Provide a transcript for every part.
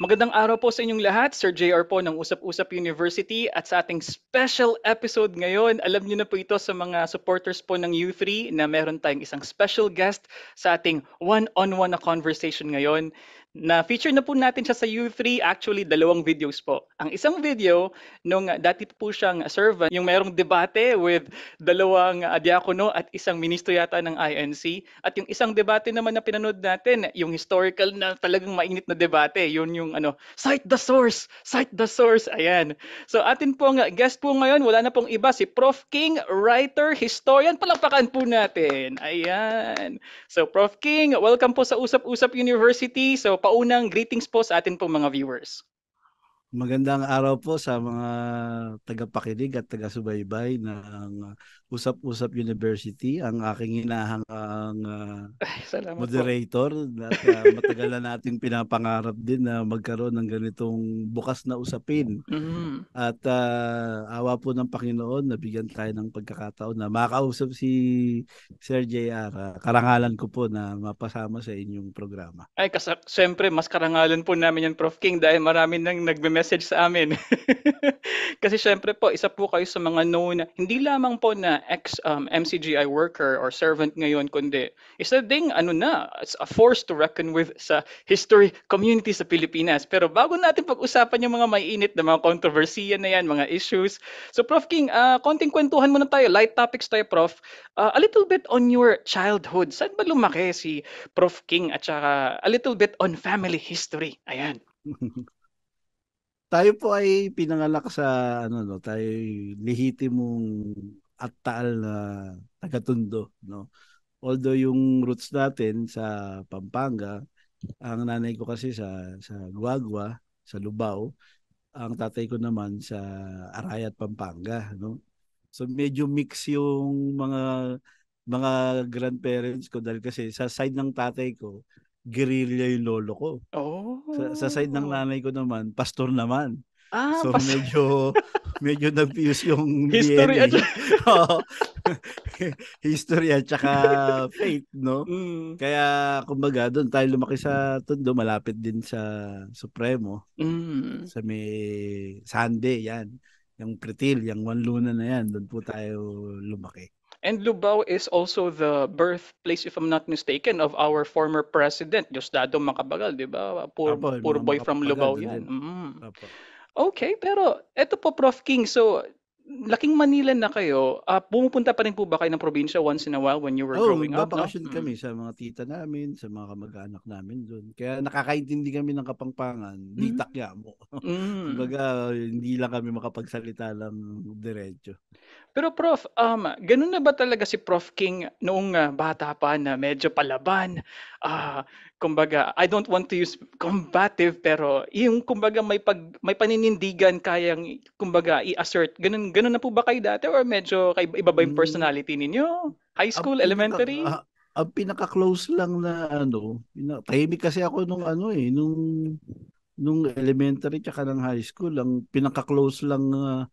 Magandang araw po sa inyong lahat. Sir JR po ng Usap-Usap University at sa ating special episode ngayon. Alam niyo na po ito sa mga supporters po ng U3 na meron tayong isang special guest sa ating one-on-one na conversation ngayon. Na feature na po natin siya sa U3, actually dalawang videos po. Ang isang video, nung dati po siyang servant, yung merong debate with dalawang uh, diakono at isang ministro yata ng INC. At yung isang debate naman na pinanood natin, yung historical na talagang mainit na debate, yun yung ano, cite the source, cite the source, ayan. So atin pong guest po ngayon, wala na pong iba, si Prof. King, writer, historian, palakpakan po natin. Ayan. So Prof. King, welcome po sa Usap-Usap University. So paunang greetings po sa atin pong mga viewers. Magandang araw po sa mga tagapakinig at taga-subaybay ng Usap-Usap University, ang aking hinahangang uh, moderator. At, uh, matagal na nating pinapangarap din na magkaroon ng ganitong bukas na usapin. Mm-hmm. At uh, awa po ng Panginoon, nabigyan tayo ng pagkakataon na makausap si Sir JR. Uh, karangalan ko po na mapasama sa inyong programa. Ay, kasi siyempre, mas karangalan po namin yan, Prof. King, dahil marami nang nagme-message sa amin. kasi siyempre po, isa po kayo sa mga known, hindi lamang po na ex um, MCGI worker or servant ngayon kundi isa ding ano na it's a force to reckon with sa history community sa Pilipinas. Pero bago natin pag-usapan yung mga mainit na mga kontrobersiya na yan mga issues. So Prof. King uh, konting kwentuhan muna tayo light topics tayo Prof. Uh, a little bit on your childhood. Saan ba lumaki si Prof. King at saka a little bit on family history? Ayan. Tayo po ay pinanganak sa ano no, tayo lehitimong at taal na taga-Tondo, no. Although yung roots natin sa Pampanga, ang nanay ko kasi sa sa Guagua, sa Lubao, ang tatay ko naman sa Arayat, Pampanga, no. So medyo mix yung mga mga grandparents ko dahil kasi sa side ng tatay ko, guerrilla yung lolo ko. Oh. Sa, sa side ng nanay ko naman, pastor naman. Ah, so pas- medyo medyo nag-fuse yung history DNA. at history at saka faith, no? Mm. Kaya kumbaga doon tayo lumaki sa Tondo, malapit din sa Supremo. Mm. Sa may Sunday, yan. Yung Pretil, yung One Luna na yan, doon po tayo lumaki. And Lubao is also the birthplace, if I'm not mistaken, of our former president, Diosdado Macabagal, di ba? Poor, Apo, poor boy from Lubao yan. Mm. Apo. Okay, pero eto po Prof. King, so laking Manila na kayo, ah, pumupunta pa rin po ba kayo ng probinsya once in a while when you were Oh, growing up, no? nagbabakasyon kami sa mga tita namin, sa mga kamag-anak namin doon. Kaya nakakaintindi kami ng Kapampangan, di Mm. takya mo. Mm. Kumbaga, hindi lang kami makapagsalita lang diretso. Pero Prof, um, ganun na ba talaga si Prof King noong ah, bata pa na medyo palaban? Ah, kumbaga, I don't want to use combative pero yung kumbaga may pag may paninindigan kayang kumbaga i-assert. Ganun ganun na po ba kayo dati or medyo kay iba ba yung hmm. personality ninyo? High school, ang elementary? Pinaka, uh, ang pinaka-close lang na ano, tahimik kasi ako nung ano eh, nung nung elementary tsaka ng high school, ang pinaka-close lang uh,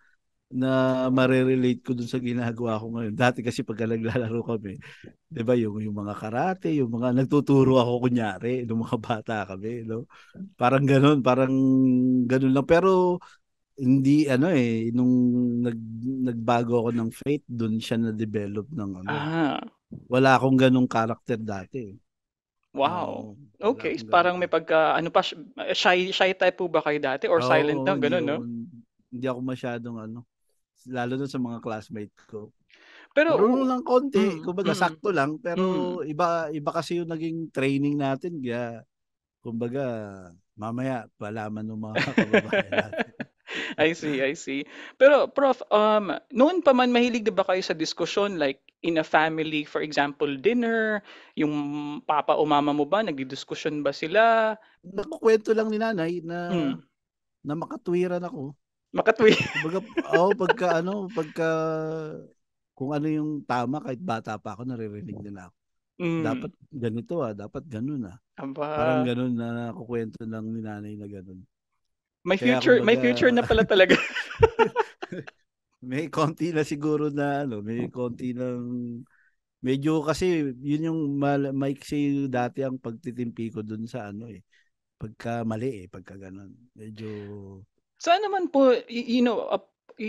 na marerelate ko dun sa ginagawa ko ngayon. Dati kasi pag naglalaro kami, 'di ba, yung yung mga karate, yung mga nagtuturo ako kunyari nung mga bata kami, no? Parang ganoon, parang ganoon lang pero hindi ano eh nung nag nagbago ako ng faith doon siya na develop ng ano. Ah. Wala akong ganung character dati. Wow. Uh, okay, parang may pagka ano pa shy shy type po ba kayo dati or oh, silent na ganun, no? Hindi ako masyadong ano lalo na sa mga classmate ko. Pero Marunong lang konti, mm, kumbaga mm, sakto lang, pero mm. iba iba kasi yung naging training natin, kaya kumbaga mamaya palaman ng mga kababayan natin. I see, I see. Pero prof, um noon pa man mahilig ba kayo sa diskusyon like in a family, for example, dinner, yung papa o mama mo ba nagdidiskusyon ba sila? Nakukuwento lang ni nanay na mm. na makatwiran ako. Makatwi. Kumbaga, oh, pagka ano, pagka kung ano yung tama kahit bata pa ako naririnig nila ako. Mm. Dapat ganito ah, dapat ganun ah. Aba. Parang ganun na nakukwento ni nanay na ganun. Kaya future, kumbaga, may future na pala talaga. may konti na siguro na ano, may konti ng medyo kasi yun yung mal- maiksi dati ang pagtitimpi ko dun sa ano eh pagka mali eh, pagka ganun. Medyo Saan naman po, you know,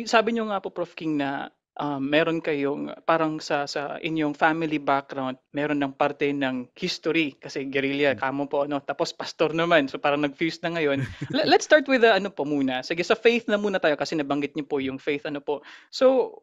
sabi niyo nga po Prof King na um, meron kayong parang sa sa inyong family background, meron ng parte ng history kasi guerrilla Hmm. kamo po ano, tapos pastor naman. So parang nag-fuse na ngayon. Le- Let's start with the ano po muna. Sige, sa faith na muna tayo kasi nabanggit niyo po yung faith ano po. So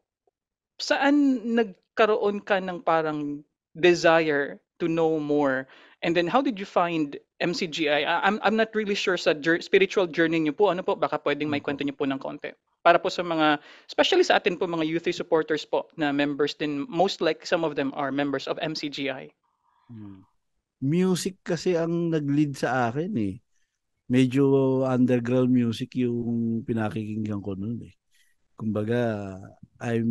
saan nagkaroon ka ng parang desire to know more? And then how did you find MCGI? I'm I'm not really sure sa jour- spiritual journey niyo po. Ano po? Baka pwedeng may Opo. kwento niyo po ng konti. Para po sa mga, especially sa atin po mga youth supporters po na members din, most like some of them are members of MCGI. Hmm. Music kasi ang nag-lead sa akin eh. Medyo underground music yung pinakikinggan ko noon eh. Kumbaga, I'm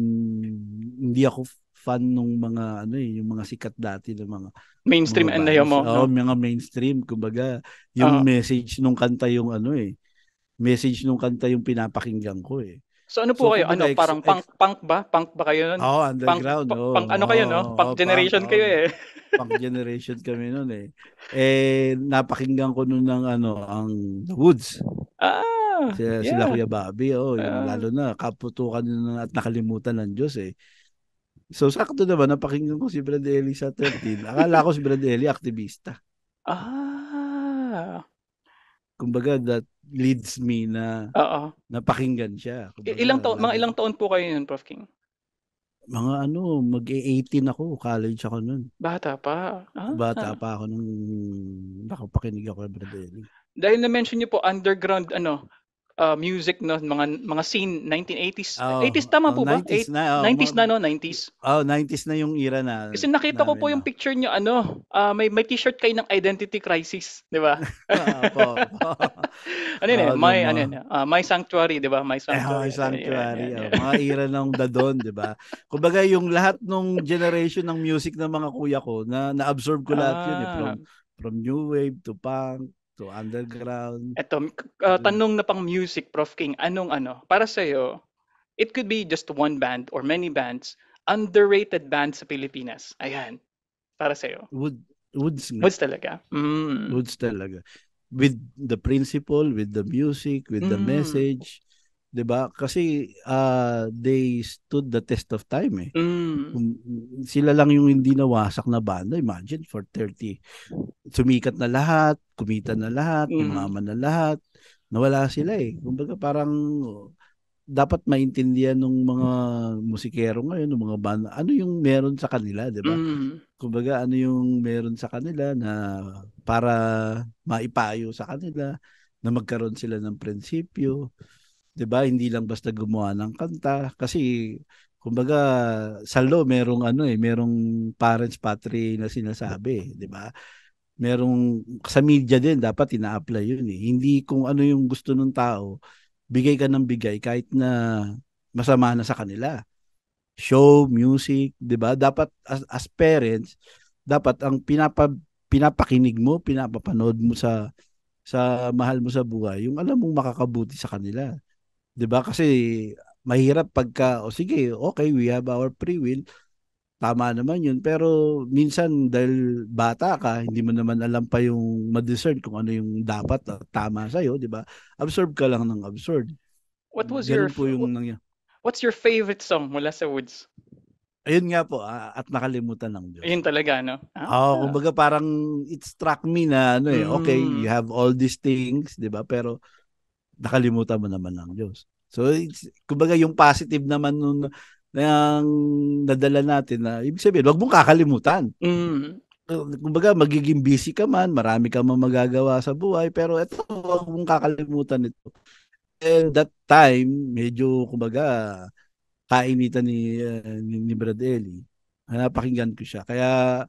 hindi ako fan nung mga ano eh, yung mga sikat dati ng mga Mainstream mga and layo mo. no? mga mainstream. Kumbaga, yung Oo. message nung kanta yung ano eh. Message nung kanta yung pinapakinggan ko eh. So ano po So, kayo? Ano, ex- parang ex- punk punk ba? Punk ba kayo nun? Oo, Punk, underground. pa- oo. punk ano kayo no? Punk oo, generation punk, kayo eh. Punk generation kami noon eh. Eh, napakinggan ko noon ng ano, ang The Woods. Ah, Sila, sila yeah. Kuya Bobby, oh, yung Ah. lalo na kaputukan na at nakalimutan ng Diyos eh. So sakto naman napakinggan ko si Brad Eli sa 13. Akala ko si Brad Eli aktivista. Ah. Kumbaga that leads me na Oo. napakinggan siya. Kumbaga, ilang taon, mga ilang taon po kayo yun, Prof King? Mga ano, mag-18 ako, college ako noon. Bata pa. Ah. Bata pa ako nung nakapakinig ako kay Brad Eli. Dahil na-mention niyo po underground ano, uh, music no, mga mga scene 1980s. Oh, 80s tama oh, po ba? 90s Eight- na. Oh, 90s mga- na no, 90s. Oh, 90s na yung era na. Kasi nakita ko po namin, yung no? picture niyo ano, ah, may may t-shirt kayo ng Identity Crisis, 'di ba? Ah, po, po. ano yun? eh, Oo, my nung ano yun, ah, My Sanctuary, 'di ba? My Eh, Sanctuary. oh, sanctuary. Ayan, oh. ayan, Mga era ng dadon, di ba? Kumbaga, yung lahat ng generation ng music ng mga kuya ko, na na-absorb ko lahat yun eh. From, Ah. from new wave to punk to underground. Eto, uh, Mm. tanong na pang music, Prof. King, anong ano, para sa'yo, it could be just one band or many bands, underrated band sa Pilipinas. Ayan, para sa'yo. Wood, woods nga. Woods talaga. Mm. Woods talaga. With the principle, with the music, with the Mm. message. 'Di ba? Kasi uh, they stood the test of time eh. Mm. Sila lang yung hindi nawasak na banda, imagine for 30. Sumikat na lahat, kumita na lahat, Mm. umaman na lahat. Nawala sila eh. Kumbaga parang dapat maintindihan ng mga musikero ngayon, ng mga banda, ano yung meron sa kanila, 'di ba? Mm. Kumbaga ano yung meron sa kanila na para maipayo sa kanila na magkaroon sila ng prinsipyo. 'Di ba? Hindi lang basta gumawa ng kanta kasi kumbaga sa law merong ano eh, merong parents patry na sinasabi, 'di ba? Merong sa media din dapat ina-apply 'yun eh. Hindi kung ano yung gusto ng tao, bigay ka ng bigay kahit na masama na sa kanila. Show, music, 'di ba? Dapat as, as parents, dapat ang pinapa pinapakinig mo, pinapapanood mo sa sa mahal mo sa buhay, yung alam mong makakabuti sa kanila. 'Di ba? Kasi mahirap pagka o sige, okay, we have our free will. Tama naman 'yun, pero minsan dahil bata ka, hindi mo naman alam pa yung ma-discern kung ano yung dapat at tama sa iyo, 'di ba? Absorb ka lang ng absorb. What was your Ganun po yung nangyari. What's your favorite song mula sa Woods? Ayun nga po, ah, at nakalimutan ng Diyos. Ayun talaga, no? Oo, kumbaga parang it struck me na ano eh, okay, Mm. you have all these things, 'di ba? Pero nakalimutan mo naman ng Diyos. So it's, kumbaga yung positive naman nung ng nadala natin na ibig sabihin, wag mong kakalimutan. Mm. Kumbaga magiging busy ka man, marami ka man magagawa sa buhay, pero ito wag mong kakalimutan ito. And that time, medyo kumbaga kainitan ni uh, ni, ni Brad Eli. Napakinggan ko siya. Kaya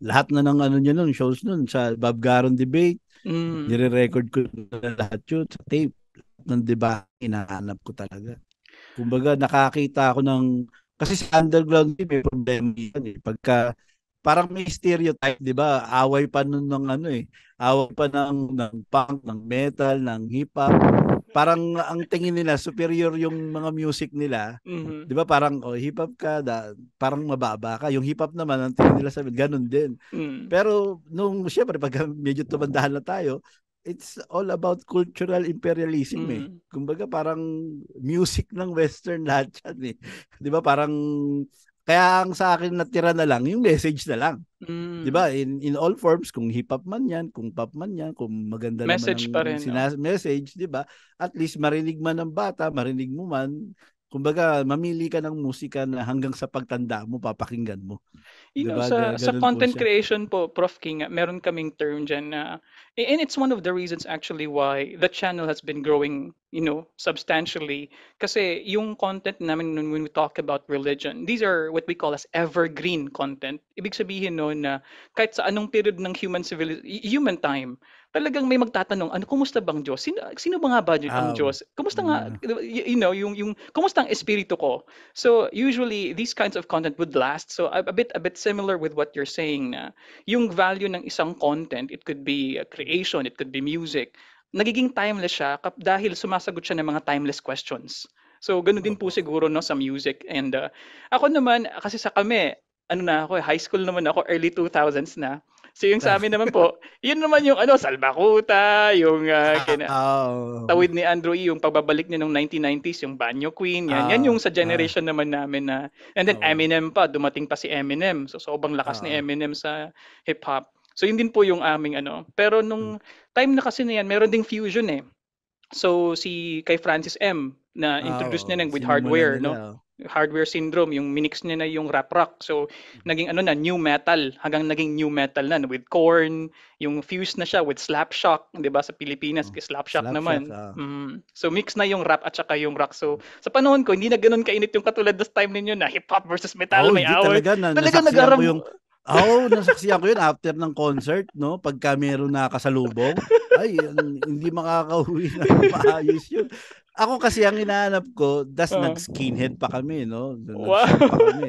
lahat na ng ano niya nun, shows nun sa Bob Garon debate, Mm. nire-record ko na lahat yun sa tape ng debate, inahanap ko talaga. Kumbaga nakakita ako ng kasi sa underground may problema yan eh. Pagka parang may stereotype, 'di ba? Away pa nun ng ano eh. Away pa ng ng punk, ng metal, ng hip hop. Parang ang tingin nila superior yung mga music nila. Mhm. 'Di ba? Parang oh, hip hop ka, da, parang mababa ka. Yung hip hop naman ang tingin nila sa ganun din. Mm. Pero nung siyempre pag medyo tumandahan na tayo, it's all about cultural imperialism eh. Mm. Kumbaga parang music ng western lahat yan eh. 'Di ba? Parang kaya ang sa akin natira na lang yung message na lang. Mm. 'Di ba? In in all forms kung hip hop man 'yan, kung pop man 'yan, kung maganda Message pa naman rin, ang no? sinas- message, 'di ba? At least marinig man ng bata, marinig mo man. Kumbaga mamili ka ng musika na hanggang sa pagtanda mo papakinggan mo. You know, Diba? sa, Ga- sa po content siya. creation po, Prof. King, meron kaming term dyan na, and it's one of the reasons actually why the channel has been growing, you know, substantially. Kasi yung content namin when when we talk about religion, these are what we call as evergreen content. Ibig sabihin no na kahit sa anong period ng human civil human time, talagang may magtatanong, ano, kumusta bang Diyos? Sino, sino ba nga ba ang Diyos? Kumusta nga, mm. y- you know, yung, yung, kumusta ang espiritu ko? So usually these kinds of content would last. So a, a bit a bit similar with what you're saying na yung value ng isang content, it could be a creation, it could be music, nagiging timeless siya kap dahil sumasagot siya ng mga timeless questions. So ganun din po siguro no sa music and uh, ako naman kasi sa kami ano na ako eh, high school naman ako early 2000s na. So yung sa amin naman po, yun naman yung ano Salbakuta, yung uh, kina, Ah, tawid ni Andrew E, yung pagbabalik niya ng 1990s, yung Banyo Queen, yan. yan Ah, yung sa ah. generation naman namin na, and then Oo. Eminem pa, dumating pa si Eminem. So sobrang lakas ni Oo. Eminem sa hip-hop. So yun din po yung aming ano. Pero nung Hmm. time na kasi na yan, meron ding fusion eh. So si kay Francis M na introduce niya oo. ng with hardware, no? Oh. Hardware syndrome, yung minix niya na yung rap rock. So Hmm. naging ano na new metal hanggang naging new metal na with corn, yung fuse na siya with slapshot, 'di ba sa Pilipinas, Oh, kay slapshot Slapshot, naman. ah. Mm. So mix na yung rap at saka yung rock. So sa panahon ko hindi na ganoon kainit yung katulad ng time ninyo na hip hop versus metal Oo, may away. talaga na Talaga nagaram yung Oo, nasaksihan ko yun after ng concert, no? Pagka meron nakasalubong, ay, yan, hindi makakauwi na maayos yun. Ako kasi ang hinahanap ko, das Oo. nag-skinhead pa kami, no? Wow. Pa kami.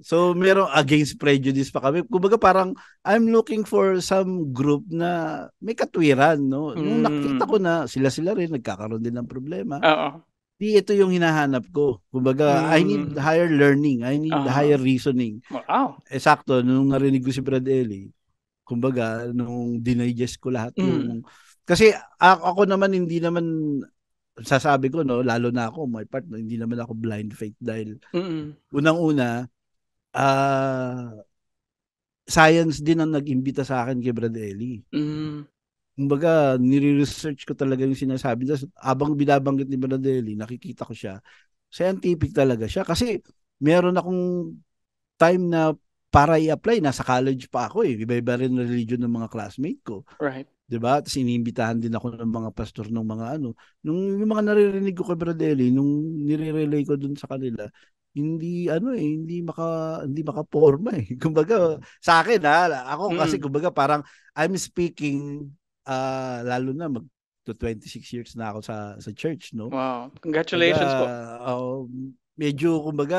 So, merong against prejudice pa kami. Kumbaga parang, I'm looking for some group na may katwiran, no? Nung nakita Mm. ko na sila-sila rin, nagkakaroon din ng problema, Oo. di ito yung hinahanap ko. Kumbaga, I need Mm. higher learning. I need Ah. higher reasoning Wow. eksakto nung narinig ko si Brad Ellie, kumbaga nung dinigest ko lahat Mm. yung kasi ako naman hindi naman sasabi ko no lalo na ako my part no, hindi naman ako blind faith dahil Mm. unang-una ah science din ang nag-imbita sa akin kay Brad Ellie. Mm. Kumbaga, nire-research ko talaga yung sinasabi. Tapos, abang binabanggit ni Brad Ellie, nakikita ko siya. Scientific talaga siya. Kasi, meron akong time na para i-apply, nasa college pa ako eh. Iba-iba rin religion ng mga classmate ko. Right. 'Di ba? Tapos iniimbitahan din ako ng mga pastor ng mga ano. Nung yung mga naririnig ko kay Bradley, nung nire-relay ko dun sa kanila, hindi ano eh, hindi maka hindi makaporma eh. Kumbaga sa akin ha, ako kasi Mm. kumbaga parang I'm speaking ah lalo na mag to 26 years na ako sa sa church, no? Wow. Congratulations po. Kumbaga, oo, medyo kumbaga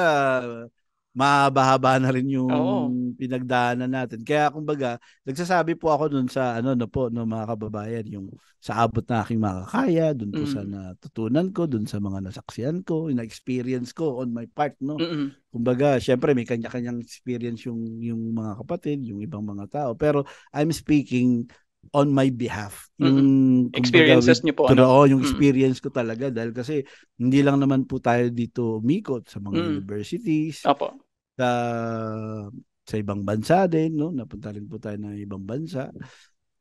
mahaba-haba na rin yung Oo. pinagdaanan natin. Kaya kumbaga, nagsasabi po ako dun sa ano na po no mga kababayan, yung sa abot na aking makakaya, dun po sa Mm. natutunan ko, dun sa mga nasaksihan ko, yung experience ko on my part, no. Mm. Kumbaga, syempre may kanya-kanyang experience yung yung mga kapatid, yung ibang mga tao, pero I'm speaking on my behalf. Yung kumbaga, Experiences niyo po pero ano. oo, yung experience ko talaga dahil kasi hindi lang naman po tayo dito umikot sa mga Mm. universities, Opo. sa sa ibang bansa din, no? Napunta rin po tayo ng ibang bansa.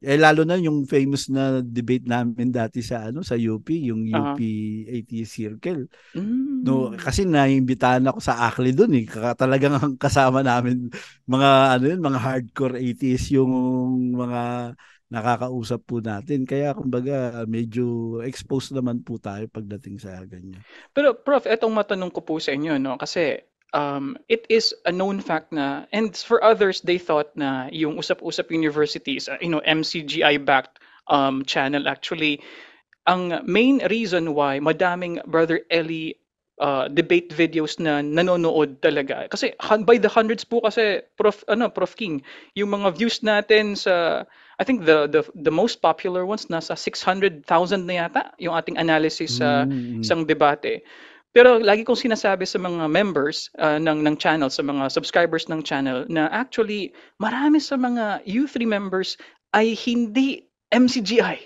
Eh lalo na yung famous na debate namin dati sa ano sa UP, yung. UP Atheist Circle. Mm. No, kasi naimbitahan ako sa Akli doon eh. Talagang ang kasama namin mga ano yun, mga hardcore atheists yung mga nakakausap po natin. Kaya kumbaga medyo exposed naman po tayo pagdating sa ganyan. Pero Prof, etong matanong ko po sa inyo, no? Kasi um, it is a known fact na, and for others, they thought na yung Usap-Usap Universities, uh, you know, MCGI-backed um, channel actually, ang main reason why madaming Brother Ellie uh, debate videos na nanonood talaga. Kasi by the hundreds po kasi, Prof, ano, Prof King, yung mga views natin sa, I think the, the, the most popular ones, nasa 600,000 na yata, yung ating analysis sa Mm, isang debate. Pero lagi kong sinasabi sa mga members ah, ng ng channel, sa mga subscribers ng channel na actually marami sa mga U3 members ay hindi MCGI.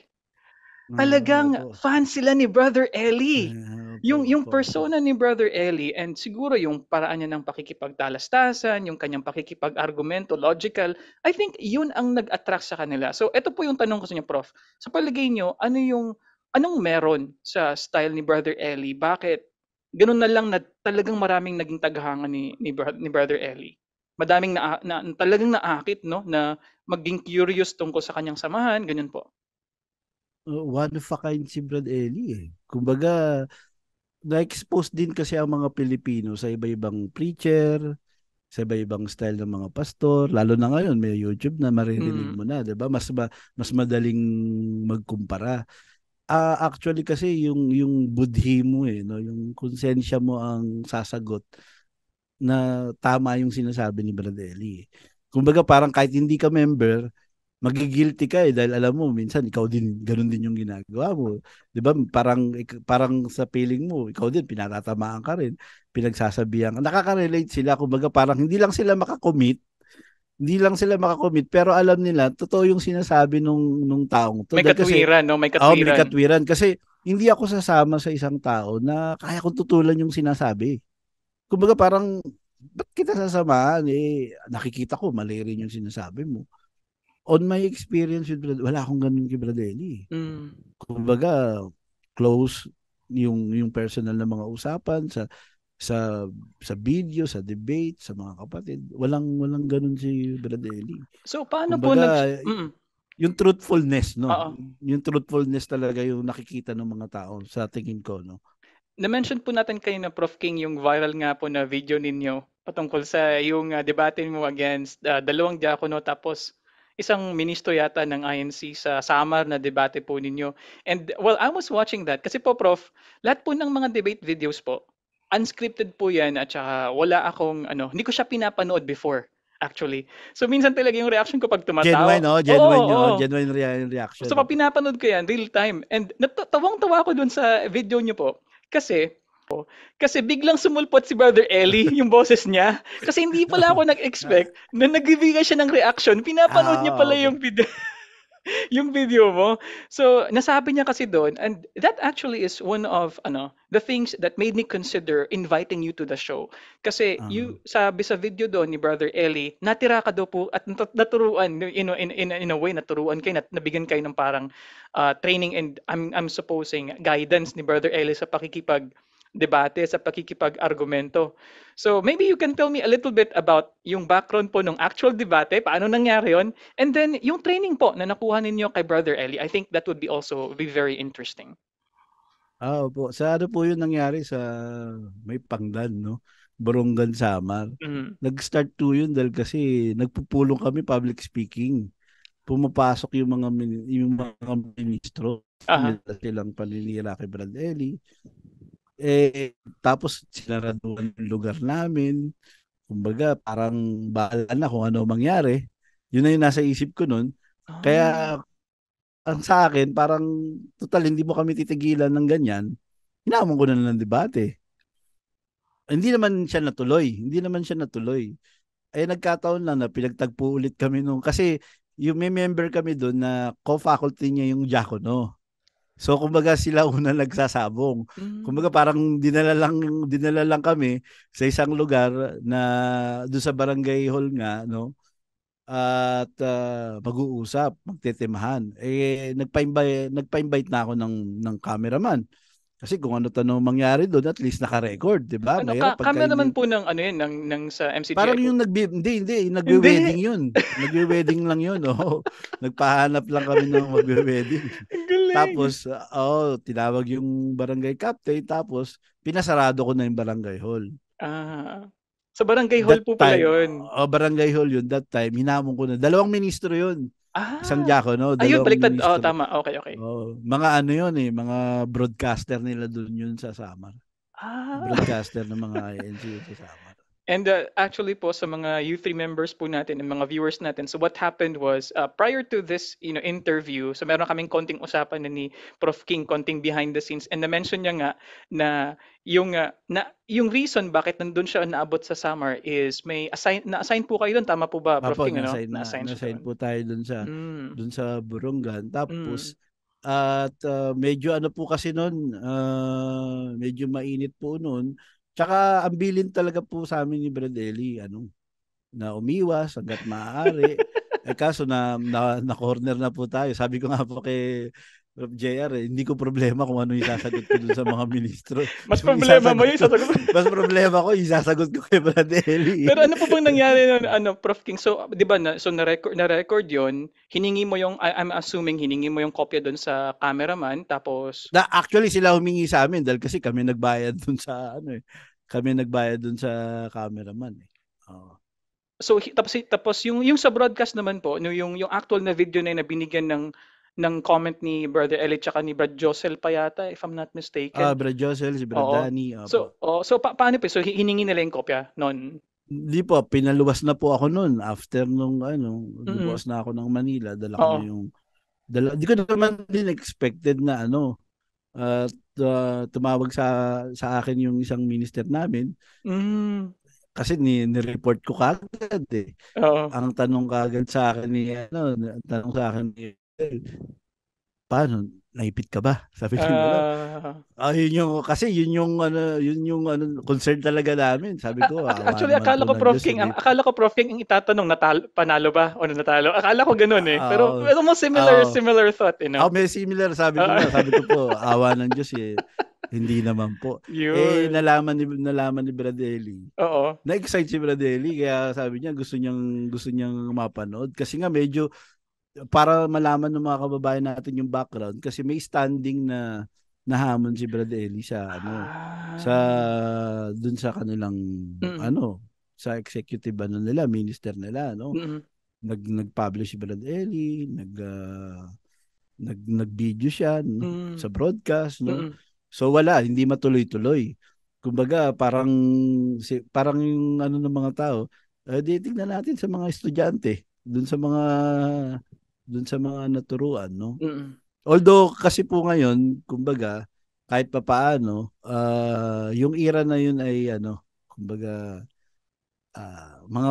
Talagang opo. fan sila ni Brother Ellie. Opo, Yung yung persona ni Brother Ellie and siguro yung paraan niya ng pakikipagtalastasan, yung kanyang pakikipag-argumento, logical, I think yun ang nag-attract sa kanila. So ito po yung tanong ko sa inyo, Prof. Sa palagay niyo, ano yung anong meron sa style ni Brother Ellie? Bakit ganun na lang na talagang maraming naging tagahanga ni ni, ni Brother Ellie? Madaming na, na talagang naakit no na maging curious tungkol sa kanyang samahan, ganyan po. Uh, one of a kind si Brad Ellie eh. Kumbaga, na-expose din kasi ang mga Pilipino sa iba-ibang preacher, sa iba-ibang style ng mga pastor, lalo na ngayon may YouTube na maririnig Mm. mo na, 'di ba? Mas ma- mas madaling magkumpara. Ah, actually kasi yung yung budhi mo eh, no, yung konsensya mo ang sasagot na tama yung sinasabi ni Brad Ellie. eh. Kumbaga parang kahit hindi ka member, magigilty ka eh dahil alam mo minsan ikaw din ganun din yung ginagawa mo. 'Di ba? Parang parang sa feeling mo, ikaw din pinatatamaan ka rin, pinagsasabihan ka. Nakaka-relate sila kumbaga parang hindi lang sila makakommit, hindi lang sila makakommit pero alam nila totoo yung sinasabi nung nung taong to. May Dahil kasi katwiran, no? May Oo, may katwiran. katwiran. Kasi hindi ako sasama sa isang tao na kaya kong tutulan yung sinasabi. Kumbaga parang, ba't kita sasamahan? Eh, nakikita ko, mali rin yung sinasabi mo. On my experience with Brad, wala akong ganun kay Bradelli. Mm. Kumbaga, close yung yung personal na mga usapan sa sa sa video, sa debate, sa mga kapatid. Walang walang ganun si Bradelli. So paano po Kumbaga, nag mm. yung truthfulness, no? Oo. Yung truthfulness talaga yung nakikita ng mga tao sa tingin ko, no? Na-mention po natin kayo na Prof King yung viral nga po na video ninyo patungkol sa yung ah, debate mo against ah, dalawang diakono tapos isang ministro yata ng INC sa Samar na debate po ninyo. And well, I was watching that kasi po Prof, lahat po ng mga debate videos po, unscripted po yan at saka wala akong ano, hindi ko siya pinapanood before actually. So minsan talaga yung reaction ko pag tumatawa. Genuine, no? Genuine, Oo, no? oo. Genuine rea- reaction. So, pag pinapanood ko yan, real time. And natawang-tawa ko dun sa video nyo po. Kasi, po, kasi biglang sumulpot si Brother Ellie, yung boses niya. Kasi hindi pala ako nag-expect na nagbibigay siya ng reaction. Pinapanood niya Ah, pala okay. yung video. yung video mo. So, nasabi niya kasi doon, and that actually is one of ano the things that made me consider inviting you to the show. Kasi Ah. you sabi sa video doon ni Brother Ellie, natira ka daw po at nat- naturuan you know, in, in, in a way naturuan kayo, nat, nabigyan kayo ng parang uh, training and I'm I'm supposing guidance ni Brother Ellie sa pakikipag debate sa pakikipag-argumento. So maybe you can tell me a little bit about yung background po ng actual debate, paano nangyari yon, and then yung training po na nakuha ninyo kay Brother Ellie. I think that would be also be very interesting. Ah, opo. Sa ano po yun nangyari sa may pangdan, no? Borongan Samar. Mhm. Nag-start to yun dahil kasi nagpupulong kami public speaking. Pumapasok yung mga min- yung mga ministro. Nila silang paninira kay Brad Ellie. Eh, tapos sinaraduhan yung lugar namin. Kumbaga, parang bahala na kung ano mangyari. Yun na yung nasa isip ko nun. Ah. Kaya, ang sa akin, parang, total, hindi mo kami titigilan ng ganyan. Hinamon ko na lang ng debate. Hindi naman siya natuloy. Hindi naman siya natuloy. Eh, nagkataon lang na pinagtagpo ulit kami nung, kasi yung may member kami doon na co-faculty niya yung Diacono. So, kumbaga sila una nagsasabong. Mm. Kumbaga parang dinala lang dinala lang kami sa isang lugar na doon sa barangay hall nga no at ah, mag-uusap, magtetimahan. Eh nagpa-invite nagpa-invite na ako ng ng cameraman. Kasi kung ano tanong mangyari doon, at least naka-record, 'di ba? ano, Mahirap ka, kami naman po ng ano yun, ng, ng sa MCGI Parang yung nagbi hindi hindi, nagwe-wedding 'yun. Nagwe-wedding lang 'yun, oh. Nagpahanap lang kami ng magwe-wedding. Tapos, oh, tinawag yung barangay captain, tapos pinasarado ko na yung barangay hall. Ah. Sa barangay hall That po pala time, yun. Oh, barangay hall yun, that time, hinamon ko na. Dalawang ministro yun. Ah. Isang diakono, Ayun, baliktad. ministro. Oh, tama. Okay, okay. Oh, mga ano yun eh, mga broadcaster nila doon yun sa Samar. Ah. Broadcaster ng mga yun sa Samar. And uh, actually po sa mga U3 members po natin and mga viewers natin, so what happened was uh, prior to this you know interview, so meron kaming konting usapan na ni Prof King, konting behind the scenes and na-mention niya nga na yung uh, na yung reason bakit nandun siya naabot sa summer is may assign na assign po kayo doon tama po ba Prof Apo, King ano? na, Na-assign na-assign po tayo doon sa Mm. doon sa Burungan. Tapos At uh, medyo ano po kasi noon, uh, medyo mainit po noon. Tsaka ang bilin talaga po sa amin ni Brad Eli, ano, na umiwas hanggat maaari. eh kaso na, na, na corner na po tayo. Sabi ko nga po kay JR, eh, hindi ko problema kung ano yung sasagot ko dun sa mga ministro. Mas problema mo yung sasagot Mas problema ko yung sasagot ko kay Brad Eli. Pero ano po bang nangyari nun, ano, Prof. King? So, di ba, na, so na-record, na-record yun, hiningi mo yung, I'm assuming, hiningi mo yung kopya dun sa cameraman, tapos... Na, actually, sila humingi sa amin dahil kasi kami nagbayad dun sa, ano eh, kami nagbayad dun sa cameraman eh. Oh. So tapos tapos yung yung sa broadcast naman po, no, yung yung actual na video na, na binigyan ng ng comment ni Brother Ellie tsaka ni Brad Josel pa yata if I'm not mistaken. Ah, Brad Josel, si Brad Oo. Danny. Opo. So, oh, so pa- paano po? So hiningi nila yung kopya noon? Hindi po, pinaluwas na po ako noon after nung ano, mm-hmm. na ako ng Manila, dala ko na yung dala, di ko naman din expected na ano, uh, uh, tumawag sa sa akin yung isang minister namin. Mm. Kasi ni ni-report ko kagad eh. Oo. Ang tanong kagad sa akin ni ano, tanong sa akin ni paano naipit ka ba? Sabi ko, uh, ah, yun yung, kasi yun yung, ano, yun yung, ano, concern talaga namin. Sabi ko, uh, actually, akala ko, Prof. King, ang, akala ko, Prof. King, ang itatanong, natalo, panalo ba o natalo? Akala ko ganun eh. Pero, uh, pero mo similar, uh, similar thought, you know? Oh, may similar, sabi ko, uh, sabi ko po, awa ng Diyos eh. Hindi naman po. Yun. Eh, nalaman ni, nalaman ni Bradelli. Oo. Na-excite si Bradelli, kaya sabi niya, gusto niyang, gusto niyang mapanood. Kasi nga, medyo, para malaman ng mga kababayan natin yung background kasi may standing na nahamon si Brad Eli sa ano ah. sa dun sa kanilang mm-hmm. ano sa executive ano nila minister nila no mm-hmm. nag nag-publish si Brad Eli nag uh, nag nag-video siya no? mm-hmm. sa broadcast no mm-hmm. so wala hindi matuloy-tuloy kumbaga parang si, parang yung ano ng mga tao uh, di tingnan natin sa mga estudyante dun sa mga dun sa mga naturuan, no? Mm-mm. Although kasi po ngayon, kumbaga, kahit pa paano, uh, yung era na yun ay ano, kumbaga uh, mga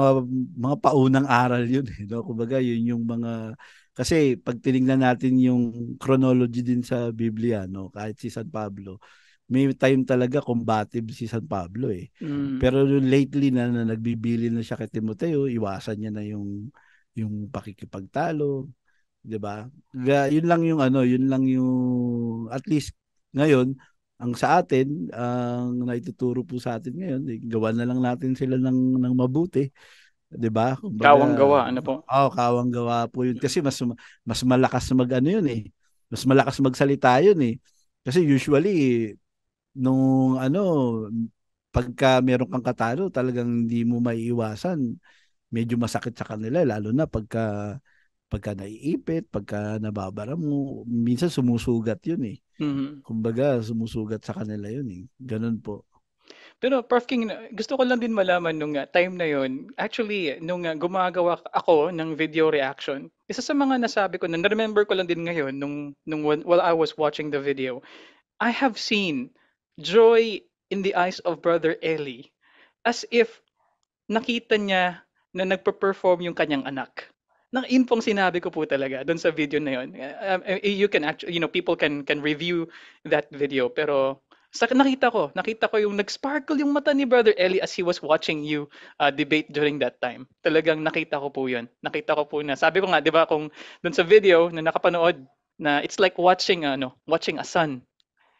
mga paunang aral yun, eh, no? Kumbaga, yun yung mga kasi pag tiningnan natin yung chronology din sa Biblia, no, kahit si San Pablo, may time talaga combative si San Pablo eh. Mm. Pero lately na, na nagbibili na siya kay Timoteo, iwasan niya na yung yung pakikipagtalo, 'di ba? Yun lang yung ano, yun lang yung at least ngayon ang sa atin, ang naituturo po sa atin ngayon, eh, gawa na lang natin sila ng ng mabuti. 'Di ba? Kawang gawa, ano po? Oh, kawang gawa po 'yun kasi mas mas malakas mag ano 'yun eh. Mas malakas magsalita 'yun eh. Kasi usually nung ano pagka meron kang katalo, talagang hindi mo maiiwasan. Medyo masakit sa kanila lalo na pagka pagka naiipit, pagka nababara mo, minsan sumusugat yun eh. Mm-hmm. Kumbaga, sumusugat sa kanila yun eh. Ganun po. Pero Prof. King, gusto ko lang din malaman nung uh, time na yun, actually, nung uh, gumagawa ako ng video reaction, isa sa mga nasabi ko, na remember ko lang din ngayon, nung, nung while I was watching the video, I have seen joy in the eyes of Brother Eli as if nakita niya na nagpe-perform yung kanyang anak nang in pong sinabi ko po talaga doon sa video na yon. Uh, you can actually, you know, people can can review that video pero sa nakita ko, nakita ko yung nag-sparkle yung mata ni Brother Eli as he was watching you uh, debate during that time. Talagang nakita ko po 'yun. Nakita ko po na. Sabi ko nga, 'di ba, kung doon sa video na nakapanood na it's like watching ano, watching a son,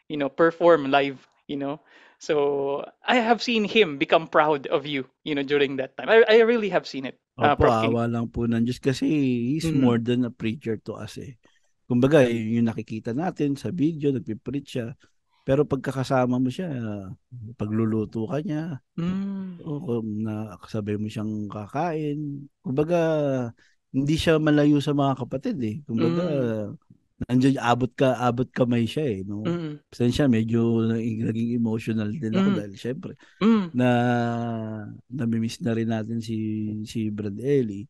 you know, perform live, you know. So I have seen him become proud of you, you know, during that time. I, I really have seen it. Uh, Opo, awa lang po ng Diyos kasi he's mm. more than a preacher to us eh. Kumbaga, yung nakikita natin sa video, nagpipreach siya. Pero pagkakasama mo siya, pagluluto ka niya, mm. o nakasabay mo siyang kakain. Kumbaga, hindi siya malayo sa mga kapatid eh. Kumbaga, mm nandiyan abot ka abot kamay siya eh no mm. siya medyo naging emotional din ako mm. dahil syempre mm. na nami-miss na rin natin si si Brad Ellie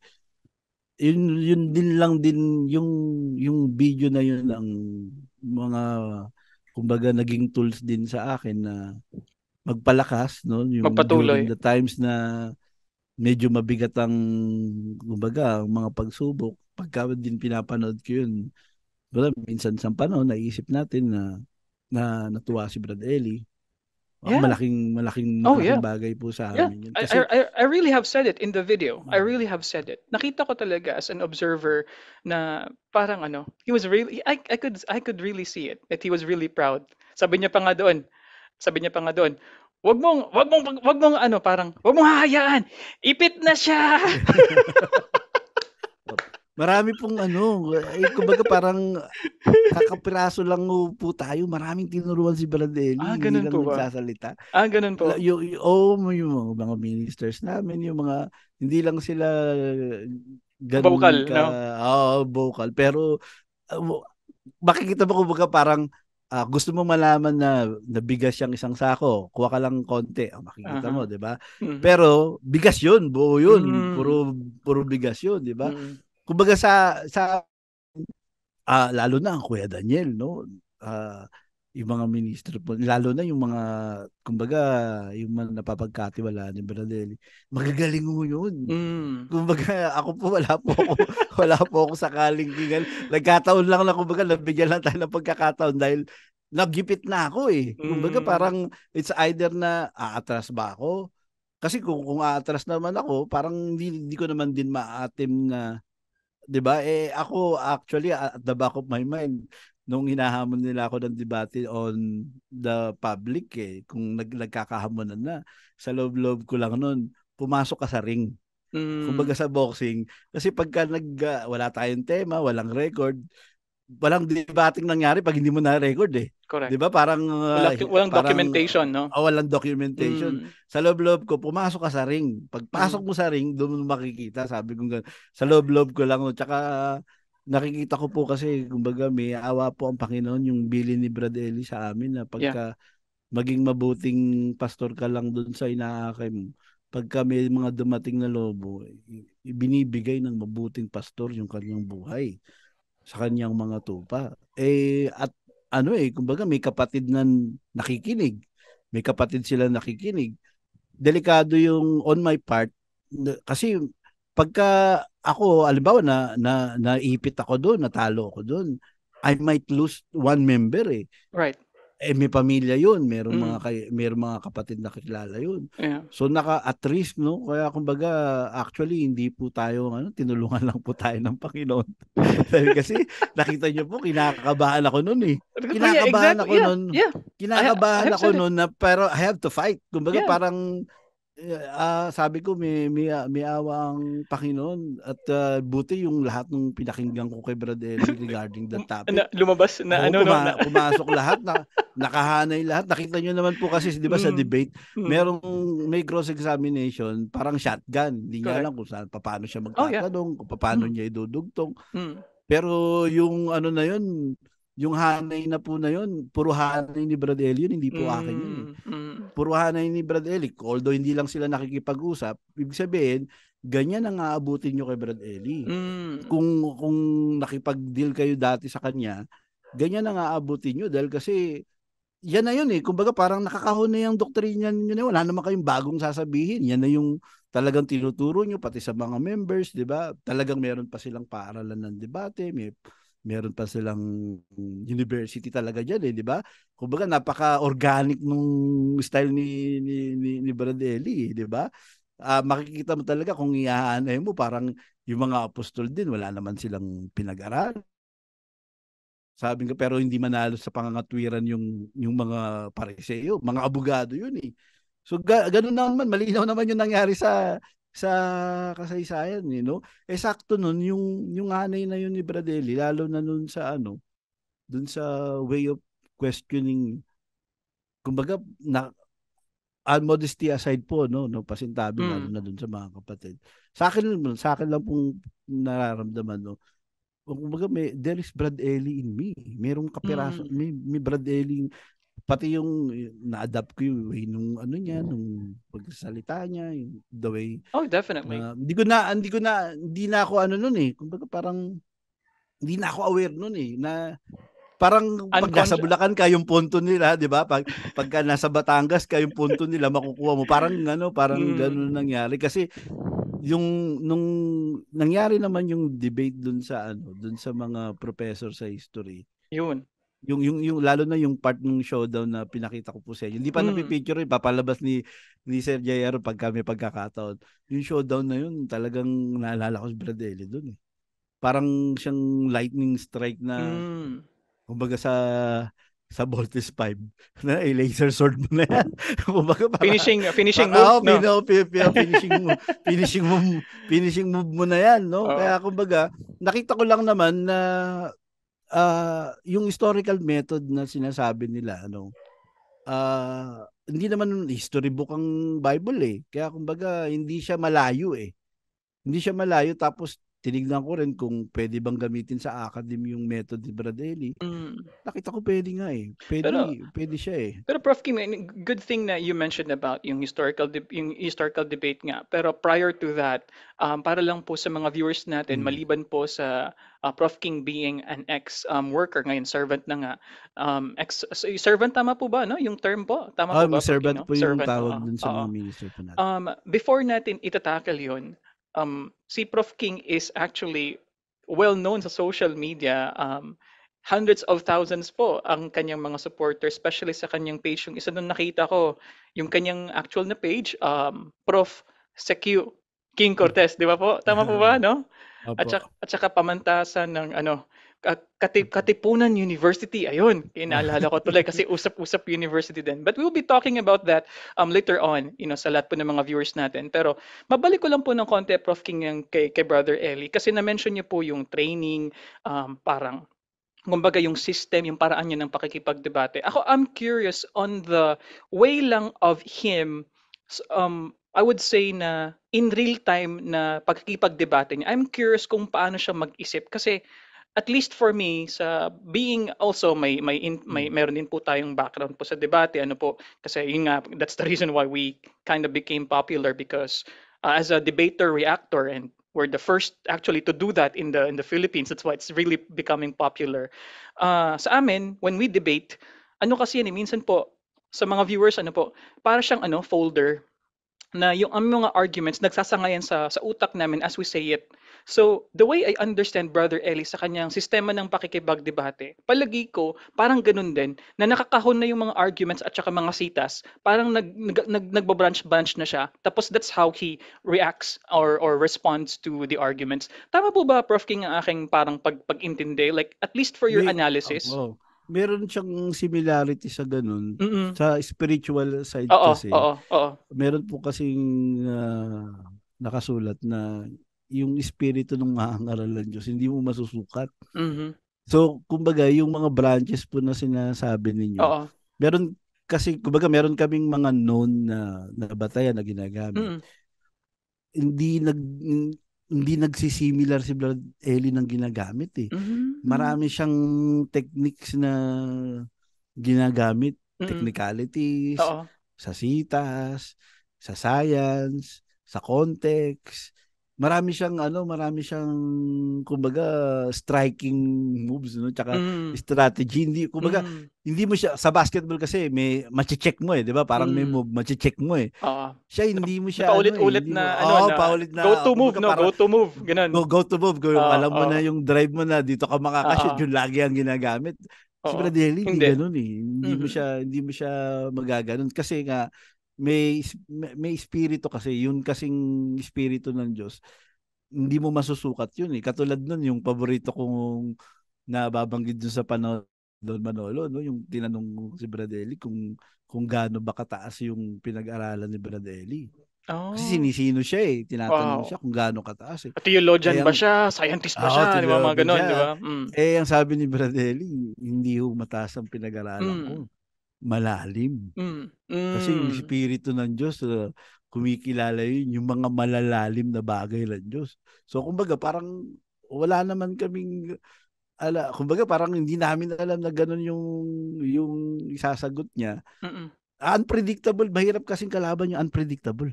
yun yun din lang din yung yung video na yun ang mga kumbaga naging tools din sa akin na magpalakas no yung Magpatuloy. the times na medyo mabigat ang kumbaga ang mga pagsubok pagka din pinapanood ko yun wala, minsan sa panahon, naisip natin na na natuwa si Brad Ellie. Yeah. Malaking malaking Oh, malaking yeah. bagay po sa Yeah, amin yun. I, Kasi I, I really have said it in the video. I Mm. really have said it. Nakita ko talaga as an observer na parang ano, he was really, I, I could I could really see it. That he was really proud. Sabi niya pa nga doon, sabi niya pa nga doon, wag mong, wag mong, wag mong ano, parang, wag mong hahayaan. Ipit na siya. marami pong ano, eh, kumbaga parang kakapiraso lang po tayo. Maraming tinuruan si Brad Ellie. Ah, hindi ganun lang po ba? nagsasalita. ah, ganun po. Yung, yung, oh, yung mga, mga ministers namin, yung mga, hindi lang sila ganun Vocal, ka, no? Oo, vocal. Pero, uh, mo- makikita mo kumbaga parang, ah, gusto mo malaman na nabigas siyang isang sako, kuha ka lang konti. Ah, makikita Aha. mo, di ba? Mhm. Pero, bigas yun, buo yun. Mm. Puro, puro bigas yun, di ba? Mm. Kumbaga sa, sa, ah, lalo na ang Kuya Daniel, no? Ah, yung mga ministro po, lalo na yung mga, kumbaga, yung mga napapagkatiwala ni Bradelli, magagaling mo yun. Mm. Kumbaga, ako po, wala po ako, wala po ako sakaling kingal. Nagkataon lang na, kumbaga, nabigyan lang tayo ng pagkakataon dahil naggipit na ako eh. Kumbaga, Mm. parang, it's either na, aatras ba ako? Kasi kung, kung aatras naman ako, parang hindi, hindi ko naman din maatim na, 'di ba? Eh ako actually at the back of my mind nung hinahamon nila ako ng debate on the public eh kung nag nagkakahamonan na sa loob-loob ko lang noon pumasok ka sa ring Mm. kumbaga sa boxing kasi pagka nag ah, wala tayong tema walang record walang debating nangyari pag hindi mo na record eh Correct. 'di ba parang ah, Walang, walang parang- documentation, no? ah, walang documentation Mm. sa loob-loob ko, pumasok ka sa ring. Pagpasok mo sa ring, doon mo makikita. Sabi ko, gan- sa loob-loob ko lang. no. Tsaka nakikita ko po kasi, kumbaga, may awa po ang Panginoon yung bili ni Brad Ellie sa amin na pagka maging mabuting pastor ka lang doon sa inaakay mo. Pagka may mga dumating na lobo, i- binibigay ng mabuting pastor yung kanyang buhay sa kanyang mga tupa. Eh, at ano eh, kumbaga may kapatid na nakikinig. May kapatid sila nakikinig. Delikado yung on my part kasi pagka ako alimbawa na na naipit ako doon, natalo ako doon, I might lose one member eh. Right. Eh may pamilya 'yun, merong Mm. mga kay, merong mga kapatid na kilala 'yun. Yeah. So naka at risk no, kaya kumbaga actually hindi po tayo ano, tinulungan lang po tayo ng Panginoon. Kasi nakita niyo po kinakabahan ako noon eh. Kinakabahan ako yeah, nun. Yeah. Kinakabahan I have ako noon na pero I have to fight. Kumbaga Yeah. parang ah, sabi ko may may may awa ang Panginoon at ah, buti yung lahat ng pinakinggan ko kay Brad Ellie regarding that topic. Na, lumabas na Oo, ano no. puma- Na, pumasok lahat na nakahanay lahat. Nakita nyo naman po kasi 'di ba sa Mm. debate, Mm. merong may cross examination, parang shotgun. Hindi niya alam kung saan paano siya Oh, yeah. magtatanong, kung paano Mm. niya idudugtong. Mm. Pero yung ano na yun, yung hanay na po na yun, puro hanay ni Brad Ellie yun, hindi po akin yun. eh. Mm. Mm. Puro hanay ni Brad Ellie. Although hindi lang sila nakikipag-usap, ibig sabihin, ganyan ang aabutin nyo kay Brad Ellie. Mm. Kung, kung nakipag-deal kayo dati sa kanya, ganyan ang aabutin nyo dahil kasi yan na yun eh. Kumbaga parang nakakahon na yung doktrina ninyo na yun. Wala naman kayong bagong sasabihin. Yan na yung talagang tinuturo nyo pati sa mga members, di ba? Talagang meron pa silang paaralan ng debate, may meron pa silang university talaga diyan eh, di ba? Kumbaga napaka-organic nung style ni ni ni, ni Brad Ellie, eh, di ba? Ah, makikita mo talaga kung iaanay mo parang yung mga apostol din wala naman silang pinag-aral. Sabi ko pero hindi manalo sa pangangatwiran yung yung mga pariseo, mga abogado yun eh. So ga, ganun naman malinaw naman yung nangyari sa sa kasaysayan, you know. Eh sakto nun yung yung hanay na yun ni Bradelli lalo na nun sa ano, dun sa way of questioning kumbaga na uh, modesty aside po no no pasintabi Mm. lalo na dun sa mga kapatid. Sa akin sa akin lang pong nararamdaman no. Kumbaga may there is Brad Ellie in me. Merong kapiraso, Mm. may, may Brad Ellie pati yung na-adapt ko yung way nung ano niya, nung pagsasalita niya, yung the way Oh, definitely. na hindi ko na hindi ko na hindi na ako ano noon eh. Kumbaga parang hindi na ako aware noon eh na parang pag nasa Bulacan ka yung punto nila, 'di ba? Pag pagka nasa Batangas ka yung punto nila makukuha mo. Parang ano, parang Mm. ganun nangyari kasi yung nung nangyari naman yung debate dun sa ano, dun sa mga professor sa history. Yun. Yung yung yung lalo na yung part ng showdown na pinakita ko po sa inyo. Hindi pa Mm. napipicture yun, papalabas ni ni Sir JR pag kami pagkakataon. Yung showdown na yun, talagang naalala ko si Bradelli dun eh. Parang siyang lightning strike na Mm. kumbaga sa sa Voltes 5 na eh, laser sword mo na yan. kumbaga para, Finishing finishing para, move, no? oh, pin- pin- finishing move, finishing move, finishing move mo na yan, no? Oo. Kaya kumbaga, nakita ko lang naman na ah, yung historical method na sinasabi nila, ano, ah, hindi naman history book ang Bible eh. Kaya kumbaga, hindi siya malayo eh. Hindi siya malayo tapos tinignan ko rin kung pwede bang gamitin sa academy yung method ni Bradelli. Mm. Nakita ko pwede nga eh. Pwede, Pero- pwede siya eh. Pero Prof Kim, eh, good thing na you mentioned about yung historical de- yung historical debate nga. Pero prior to that, um, para lang po sa mga viewers natin, Mm. maliban po sa uh, Prof King being an ex um, worker ngayon servant na nga. Um, ex so, servant tama po ba no? Yung term po. Tama Ah, po ba? may Prof. King, servant no? po yung Servant, tawag oo, dun sa oo. mga minister po natin. Um, before natin itatakal yun, um, si Prof. King is actually well known sa social media. Um, hundreds of thousands po ang kanyang mga supporters, especially sa kanyang page. Yung isa doon nakita ko, yung kanyang actual na page, um, Prof. Secu King Cortez, di ba po? Tama po ba, no? Opo. At saka, at saka pamantasan ng ano, Katip, Katipunan University. Ayun, inaalala ko tuloy kasi usap-usap university din. But we'll be talking about that um, later on, you know, sa lahat po ng mga viewers natin. Pero mabalik ko lang po ng konti, Prof. King, yung kay, kay Brother Eli. Kasi na-mention niyo po yung training, um, parang kumbaga yung system, yung paraan niya ng pakikipagdebate. Ako, I'm curious on the way lang of him, um, I would say na in real time na pagkikipagdebate niya. I'm curious kung paano siya mag-isip kasi at least for me sa being also may may in, may meron din po tayong background po sa debate ano po kasi yun nga that's the reason why we kind of became popular because uh, as a debater reactor and we're the first actually to do that in the in the Philippines that's why it's really becoming popular uh, sa amin when we debate ano kasi yan eh, minsan po sa mga viewers ano po para siyang ano folder na yung ang mga arguments nagsasangayan sa sa utak namin as we say it. So, the way I understand Brother Eli sa kanyang sistema ng pakikipagdebate, palagi ko parang ganun din na nakakahon na yung mga arguments at saka mga sitas, parang nag, nag, nag nagbabranch-branch na siya. Tapos that's how he reacts or or responds to the arguments. Tama po ba Prof King ang aking parang pag pag-intindi like at least for your May- analysis? Oo. Meron siyang similarity sa ganun. Mm. Sa spiritual side Oo, kasi, oo, oo. meron po kasing ah, nakasulat na yung espiritu ng mahangaral ng Diyos, hindi mo masusukat. Mhm. So, kumbaga, yung mga branches po na sinasabi ninyo, Oo. meron kasi, kumbaga, meron kaming mga known na, na batayan na ginagamit. Mm. Hindi nag hindi nagsisimilar si Brad Eli ng ginagamit eh. Mhm. Marami siyang techniques na ginagamit, Mm-mm. technicalities, Oo. sa sitas, sa science, sa context. Marami siyang ano, marami siyang kumbaga striking moves no, tsaka Mm. strategy hindi kumbaga Mm. hindi mo siya sa basketball kasi may mache-check mo eh, 'di ba? Parang may Mm. move, mache-check mo eh. Oo. Siya hindi mo siya Paulit-ulit ano, eh, na mo, ano Oo, na paulit na go to move no, parang go to move, ganun. go, go to move, go, Oo, alam mo oo. na yung drive mo na dito ka makakashoot, Oo. yun lagi ang ginagamit. Si Oo. Bradelli hindi Hindi. ganoon eh. Hindi mo Mhm. siya hindi mo siya magaganon kasi nga may may, espiritu kasi yun kasing espiritu ng Diyos. Hindi mo masusukat yun eh. Katulad nun yung paborito kong nababanggit dun sa panahon Don Manolo, no? yung tinanong si Bradelli kung kung gaano ba kataas yung pinag-aralan ni Bradelli. Oh. Kasi sinisino siya eh. Tinatanong Wow. siya kung gaano kataas eh. Theologian Eh, ba ang- siya? Scientist ba Oo, siya? Di ba? Mga ganun, di ba? Mm. Eh, ang sabi ni Bradelli, hindi ho mataas ang pinag-aralan Mm. ko. Malalim. Mm. Kasi yung Mm. Espiritu ng Diyos, uh, kumikilala yun, yung mga malalalim na bagay ng Diyos. So, kumbaga, parang wala naman kaming, ala, kumbaga, parang hindi namin alam na ganun yung, yung isasagot niya. Mm-mm. Unpredictable, mahirap kasing kalaban yung unpredictable.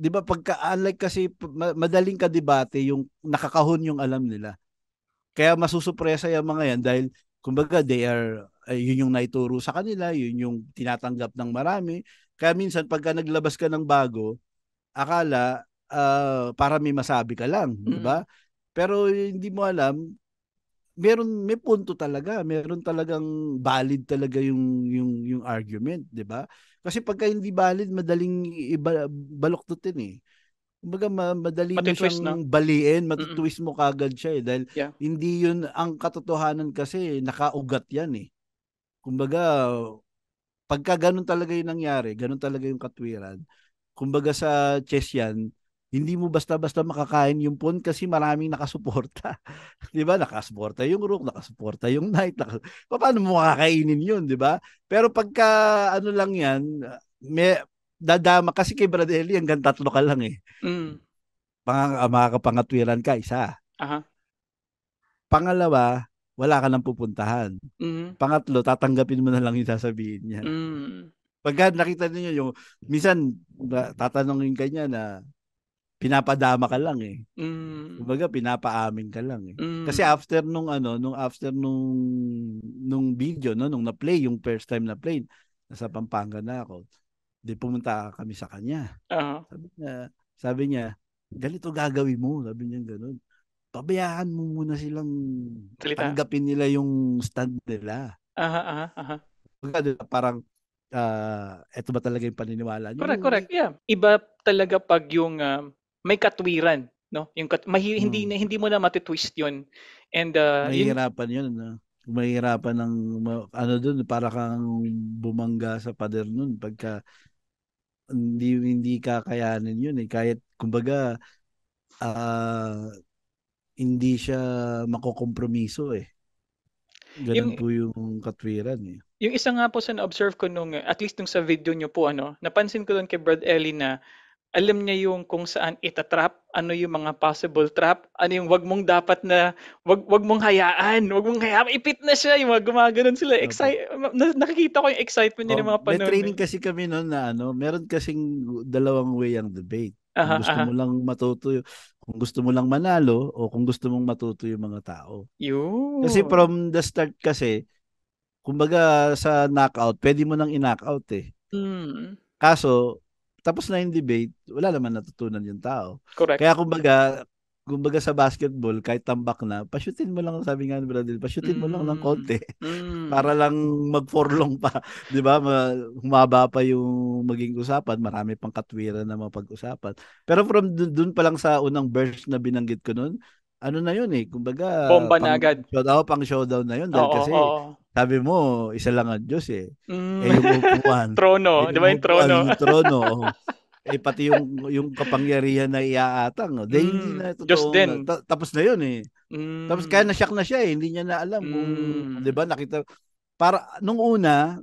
'Di ba pagka unlike kasi madaling kadebate yung nakakahon yung alam nila. Kaya masusupresa yung mga yan dahil kumbaga they are ay, yun yung naituro sa kanila, yun yung tinatanggap ng marami. Kaya minsan pagka naglabas ka ng bago, akala uh, para may masabi ka lang, mm. 'di ba? Pero hindi mo alam meron may punto talaga, meron talagang valid talaga yung yung yung argument, 'di ba? Kasi pagka hindi valid, madaling iba, baluktutin eh. Kumbaga madali mo siyang no? baliin, matutwist mo kagad siya eh dahil yeah. hindi 'yun ang katotohanan kasi nakaugat 'yan eh. Kumbaga pagka ganun talaga 'yung nangyari, ganun talaga 'yung katwiran. Kumbaga sa chess 'yan, hindi mo basta-basta makakain yung pawn kasi maraming nakasuporta. 'Di ba? Nakasuporta yung rook, nakasuporta yung knight. Naka... Paano mo makakainin 'yun, 'di ba? Pero pagka ano lang 'yan, may dadama kasi kay Bradelli hanggang tatlo ka lang eh. Mm. Pang uh, makakapangatwiran ka isa. Aha. Pangalawa, wala ka nang pupuntahan. Mm-hmm. Pangatlo, tatanggapin mo na lang yung sasabihin niya. Mm. Pagka nakita niyo yung minsan tatanungin ka niya na pinapadama ka lang eh. Mm. Kumbaga pinapaamin ka lang eh. Mm. Kasi after nung ano, nung after nung nung video no, nung na-play yung first time na play, nasa Pampanga na ako. Di pumunta kami sa kanya. Uh-huh. Sabi niya, sabi niya, ganito gagawin mo. Sabi niya ganoon. Pabayaan mo muna silang Salita. tanggapin nila yung stand nila. Aha, aha, aha. Parang uh, eto ba talaga yung paniniwala niyo? Correct, correct. Yeah. Iba talaga pag yung uh, may katwiran, no? Yung kat- mahi- hmm. hindi hindi mo na matitwist 'yon. And uh, mahihirapan 'yun, no? Mahihirapan ng ano doon para kang bumangga sa pader noon pagka hindi hindi kakayanin yun eh. Kahit kumbaga uh, hindi siya makokompromiso eh. Ganun yung, po yung katwiran eh. Yung isa nga po sa na-observe ko nung, at least nung sa video nyo po, ano, napansin ko doon kay Brad Ellie na alam niya yung kung saan itatrap, ano yung mga possible trap, ano yung wag mong dapat na wag wag mong hayaan, wag mong hayaan, ipit na siya, yung mga gumaganon sila. Excite, na, nakikita ko yung excitement niya oh, ng mga panon. May training kasi kami noon na ano, meron kasing dalawang way ang debate. Kung aha, gusto aha. mo lang matuto, kung gusto mo lang manalo o kung gusto mong matuto yung mga tao. Yun. Kasi from the start kasi, kumbaga sa knockout, pwede mo nang i-knockout eh. Mm. Kaso, tapos na yung debate, wala naman natutunan yung tao. Correct. Kaya kumbaga, kumbaga sa basketball, kahit tambak na, pashutin mo lang, sabi nga ni Bradil, pashutin mm. mo lang ng konti. Mm. para lang mag-forlong pa. Di ba? Humaba pa yung maging usapan. Marami pang katwiran na mapag-usapan. Pero from dun pa lang sa unang burst na binanggit ko nun, ano na yun eh, kumbaga bomba na agad. Showdown, pang showdown na yun dahil oo, kasi oo. Sabi mo, isa lang ang Diyos eh. Mm. Eh yung upuan. trono, di ba yung trono? yung trono. oh. eh pati yung yung kapangyarihan na iaatang, no? Dahil mm. na totoo. Diyos din. Ta- tapos na yun eh. Mm. Tapos kaya na-shock na siya eh, hindi niya na alam mm. kung, di ba, nakita, para, nung una,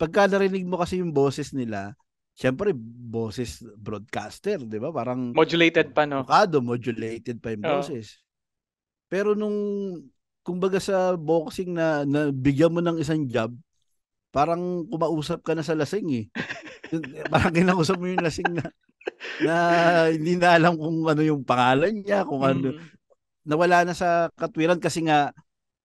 pagka narinig mo kasi yung boses nila, Siyempre, boses broadcaster, di ba? Parang... Modulated pa, no? Bukado, modulated pa yung boses. Oh. Pero nung kumbaga sa boxing na, na bigyan mo ng isang job, parang kumausap ka na sa lasing eh. parang kinausap mo yung lasing na na hindi na alam kung ano yung pangalan niya, kung ano. Mm. Nawala na sa katwiran kasi nga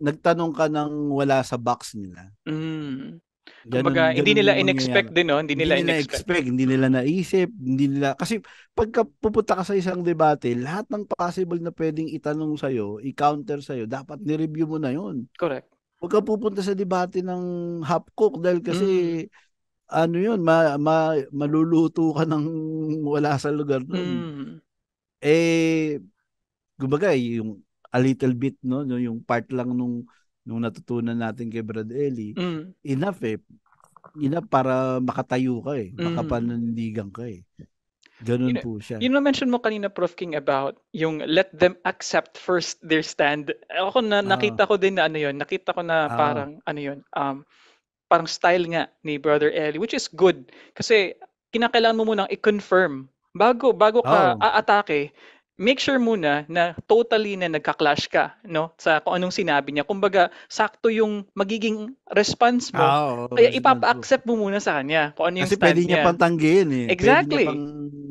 nagtanong ka ng wala sa box nila. Mm. Ganun, Kumbaga, ganun hindi nila in-expect din, no? Hindi, hindi nila, nila in-expect. Hindi nila naisip, hindi nila, kasi pagka pupunta ka sa isang debate, lahat ng possible na pwedeng itanong sa'yo, i-counter sa'yo, dapat ni-review mo na yon Correct. Huwag ka pupunta sa debate ng half cook dahil kasi mm. ano yun, ma, ma, maluluto ka ng wala sa lugar nun. Mm. Eh, kumbaga, yung a little bit, no, yung part lang nung nung natutunan natin kay Brad Ellie, mm. enough eh. Enough para makatayo ka eh. Mm. Makapanindigan ka eh. Ganun you know, po siya. You know, mention mo kanina, Prof. King, about yung let them accept first their stand. Ako na, ah. nakita ko din na ano yun. Nakita ko na ah. parang, ano yun, um, parang style nga ni Brother Ellie, which is good. Kasi, kinakailangan mo munang i-confirm bago bago ka oh. aatake make sure muna na totally na nagka-clash ka no sa kung anong sinabi niya. Kumbaga, sakto yung magiging response mo. Ah, oh, Kaya ipapa-accept mo muna sa kanya kung ano yung Kasi pwede niya pang tanggihin eh. Exactly. Pwede niya pang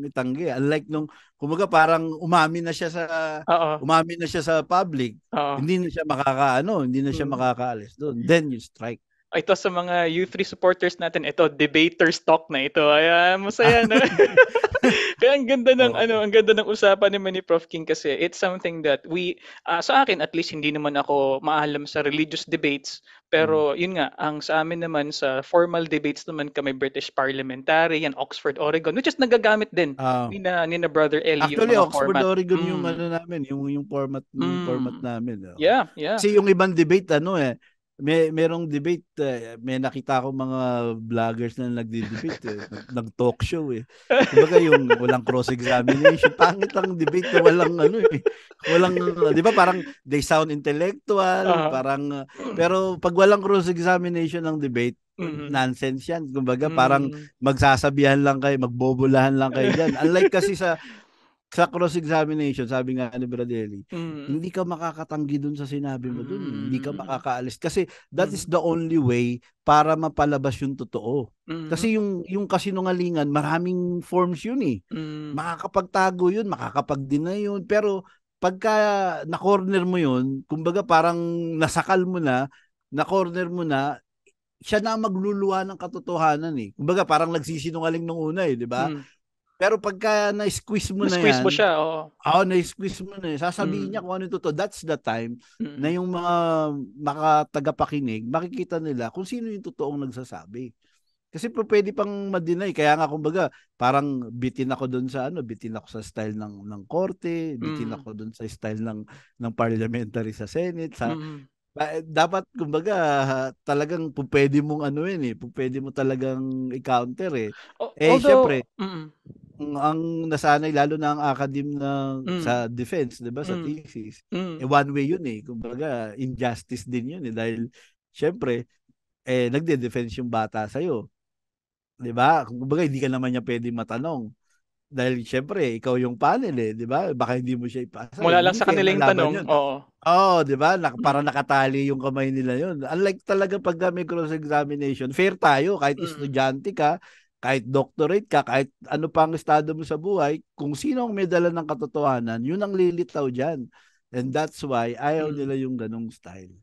itanggi. Unlike nung kumbaga parang umamin na siya sa Uh-oh. umamin na siya sa public. Uh-oh. Hindi na siya makakaano, hindi na siya mm. makakaalis doon. Then you strike. Ito sa mga U3 supporters natin, ito debaters talk na ito. Ay, masaya na. Kaya ang ganda ng Oo. ano, ang ganda ng usapan naman ni Prof King kasi it's something that we ah, sa akin at least hindi naman ako maalam sa religious debates, pero yun nga, ang sa amin naman sa formal debates naman kami British Parliamentarian, Oxford, Oregon, which is nagagamit din Ah. ni na, ni na Brother yung Actually, Oxford, format. Oregon yung Mm. ano namin, yung yung format yung Mm. format namin. oh. Yeah, yeah. Kasi yung ibang debate ano eh, may merong debate eh, may nakita ko mga vloggers na nagdi-debate eh, nag- nag-talk show eh. Kumbaga yung walang cross-examination, pangit ang debate na walang ano eh. Walang 'di ba parang they sound intellectual, Aha. parang uh, pero pag walang cross-examination ng debate, Mhm. nonsense 'yan. Kumbaga parang Mm. magsasabihan lang kayo, magbobolahan lang kayo diyan. Unlike kasi sa sa cross-examination, sabi nga ni Bradelli, Mm. hindi ka makakatanggi dun sa sinabi mo dun. Hindi ka Mm. makakaalis. Kasi that is Mm. the only way para mapalabas yung totoo. Mm. Kasi yung, yung kasinungalingan, maraming forms yun eh. Mm. Makakapagtago yun, makakapag-deny yun. Pero pagka na-corner mo yun, kumbaga parang nasakal mo na, na-corner mo na, siya na magluluwa ng katotohanan eh. Kumbaga parang nagsisinungaling nung una eh, di ba? Mm. Pero pagka na-squeeze mo na Na-squeeze yan, mo siya, oo. Oo, na-squeeze mo na. Sasabihin Mm. niya kung ano totoo. That's the time Mm. na yung mga makatagapakinig, makikita nila kung sino yung totoong nagsasabi. Kasi po pwede pang ma-deny. Kaya nga kumbaga, parang bitin ako doon sa ano, bitin ako sa style ng ng korte, bitin Mm. ako doon sa style ng ng parliamentary sa Senate, sa Mm. ba- dapat kumbaga talagang pwede mong ano yun eh, pwede mo talagang i-counter eh. O- Eh, although, syempre, mm. Ang, nasanay lalo na ang academe na Mm. sa defense, 'di ba, sa Mm. thesis. Mm. Eh one way 'yun eh. Kumbaga, injustice din 'yun eh dahil syempre eh nagde-defense yung bata sa 'Di ba? Kumbaga hindi ka naman niya pwedeng matanong. Dahil syempre ikaw yung panel eh, 'di ba? Baka hindi mo siya ipasa. Mula lang Hindi sa kanila yung tanong, yun. oo. Oo, 'di ba? Nak para nakatali yung kamay nila 'yun. Unlike talaga pag may cross examination, fair tayo kahit Mm. estudyante ka, kahit doctorate ka, kahit ano pa ang estado mo sa buhay, kung sino ang may dala ng katotohanan, yun ang lilitaw diyan. And that's why ayaw Mm. nila yung ganong style.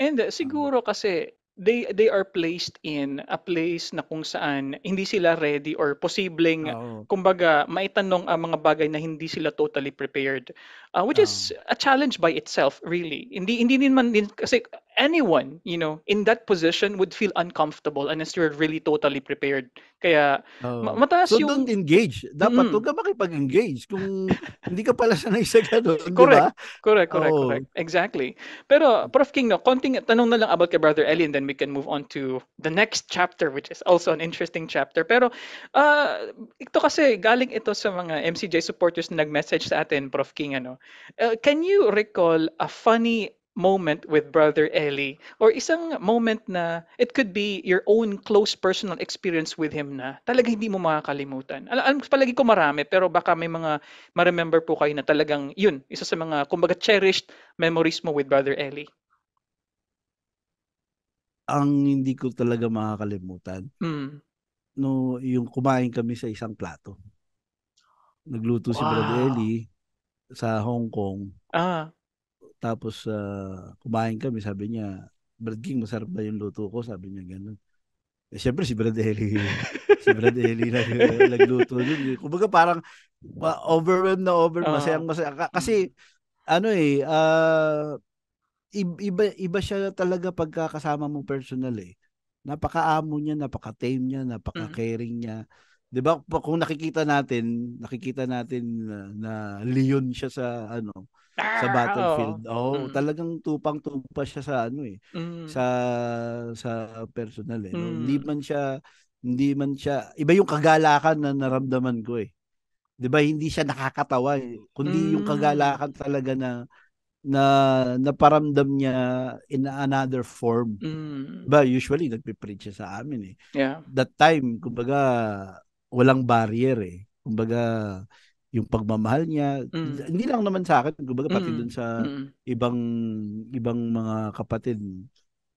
And uh, siguro kasi they they are placed in a place na kung saan hindi sila ready or posibleng Oo. kumbaga maitanong ang mga bagay na hindi sila totally prepared uh, which is a challenge by itself really hindi hindi din man din kasi anyone you know in that position would feel uncomfortable unless you're really totally prepared kaya Oo. ma- mataas So yung don't engage. Dapat Mm. huwag ka makipag-engage kung hindi ka pala sanay sa ganun, di Correct. ba? Correct, correct, Oo. correct. Exactly. Pero Prof King, no, konting tanong na lang about kay Brother Ellie and then we can move on to the next chapter which is also an interesting chapter. Pero uh, ito kasi galing ito sa mga MCJ supporters na nag-message sa atin, Prof King, ano. Uh, can you recall a funny moment with Brother Ellie or isang moment na it could be your own close personal experience with him na talaga hindi mo makakalimutan. Alam, alam palagi ko marami pero baka may mga ma-remember po kayo na talagang yun, isa sa mga kumbaga cherished memories mo with Brother Ellie. Ang hindi ko talaga makakalimutan, Mm. no, yung kumain kami sa isang plato. Nagluto si Brother Wow. Eli sa Hong Kong. Ah, Tapos ah, kumain kami, sabi niya, Brad King, masarap ba yung luto ko? Sabi niya ganun. Eh, syempre si Brad Eli, si Brad Eli nag, nagluto nun. eh. Kumbaga parang ma- overwhelmed na Oo. masayang masaya. Ka- Kasi ano eh, ib- iba, iba siya talaga pagkakasama mo personal eh. Napaka-amo niya, napaka-tame niya, napaka-caring niya. 'Di ba? Kung nakikita natin, nakikita natin na, na leon siya sa ano, sa Ah, battlefield. Oo, Mm. talagang tupang-tupa siya sa ano eh, Mm. sa sa personal eh. No? Hindi Mm. man siya hindi man siya iba yung kagalakan na naramdaman ko eh. 'Di ba? Hindi siya nakakatawa eh, kundi yung Mm. kagalakan talaga na na naparamdam niya in another form. Mm. Ba usually nagpe-preach siya sa amin eh. Yeah. That time kumbaga walang barrier eh. Kumbaga yung pagmamahal niya Mm. hindi lang naman sa akin kumbaga pati Mm. dun sa Mm. ibang ibang mga kapatid.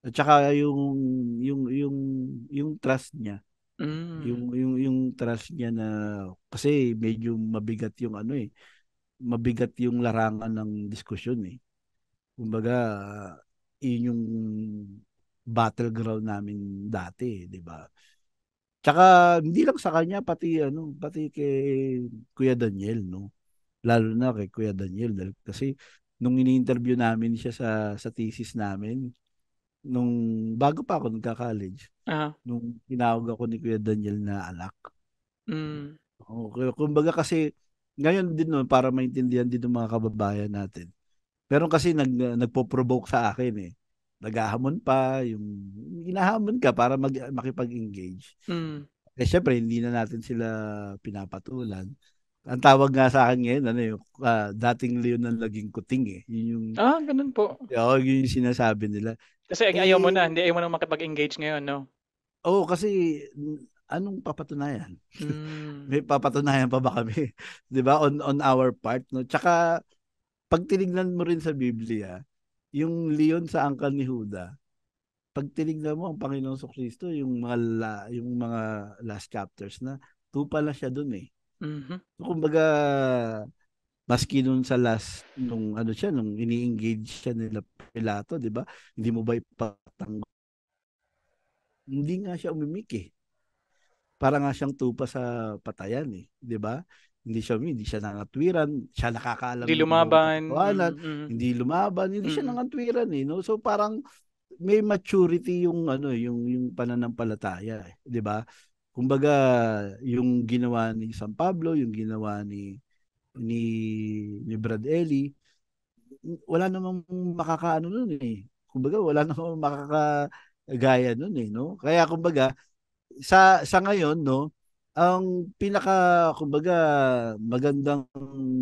At saka yung yung yung yung trust niya, Mm. yung yung yung trust niya na kasi medyo mabigat yung ano eh, mabigat yung larangan ng diskusyon eh. Kumbaga, yun yung battleground namin dati, 'di ba? Tsaka hindi lang sa kanya pati ano, pati kay Kuya Daniel, no. Lalo na kay Kuya Daniel dahil kasi nung ini-interview namin siya sa sa thesis namin nung bago pa ako nagka-college. Uh-huh. Nung tinawag ako ni Kuya Daniel na anak. Mm. Okay, kumbaga kasi ngayon din no para maintindihan din ng mga kababayan natin. Pero kasi nag nagpo-provoke sa akin eh. Naghahamon pa, yung inahamon ka para mag, makipag-engage. Mm. Eh syempre hindi na natin sila pinapatulan. Ang tawag nga sa akin ngayon, ano yung uh, dating Leon na naging kuting eh. Yun yung, ah, ganun po. Oo, yun yung sinasabi nila. Kasi eh, ayaw mo na, hindi ayaw mo na makipag-engage ngayon, no? Oo, oh, kasi anong papatunayan? Mm. May papatunayan pa ba kami? 'Di ba? On on our part, no? Tsaka pag tinignan mo rin sa Biblia, yung Leon sa angkan ni Huda, pag tinignan mo ang Panginoong Kristo, yung mga la, yung mga last chapters na tupa lang siya doon eh. Mm-hmm. So, kumbaga, maski nung sa last, nung ano siya, nung ini-engage siya nila Pilato, di ba? Hindi mo ba ipatanggap? Hindi nga siya umimik eh. Para nga siyang tupa sa patayan eh. Di ba? Hindi siya hindi siya nangatwiran, siya nakakaalam. Hindi lumaban. Mm-hmm. Hindi lumaban, hindi mm-hmm. siya nangatwiran eh. No? So parang may maturity yung ano yung yung pananampalataya, eh, 'di ba? kumbaga yung ginawa ni San Pablo, yung ginawa ni ni ni Brad Ellie, wala namang makakaano noon eh. Kumbaga wala namang makakagaya noon eh, no? Kaya kumbaga sa sa ngayon, no, ang pinaka kumbaga magandang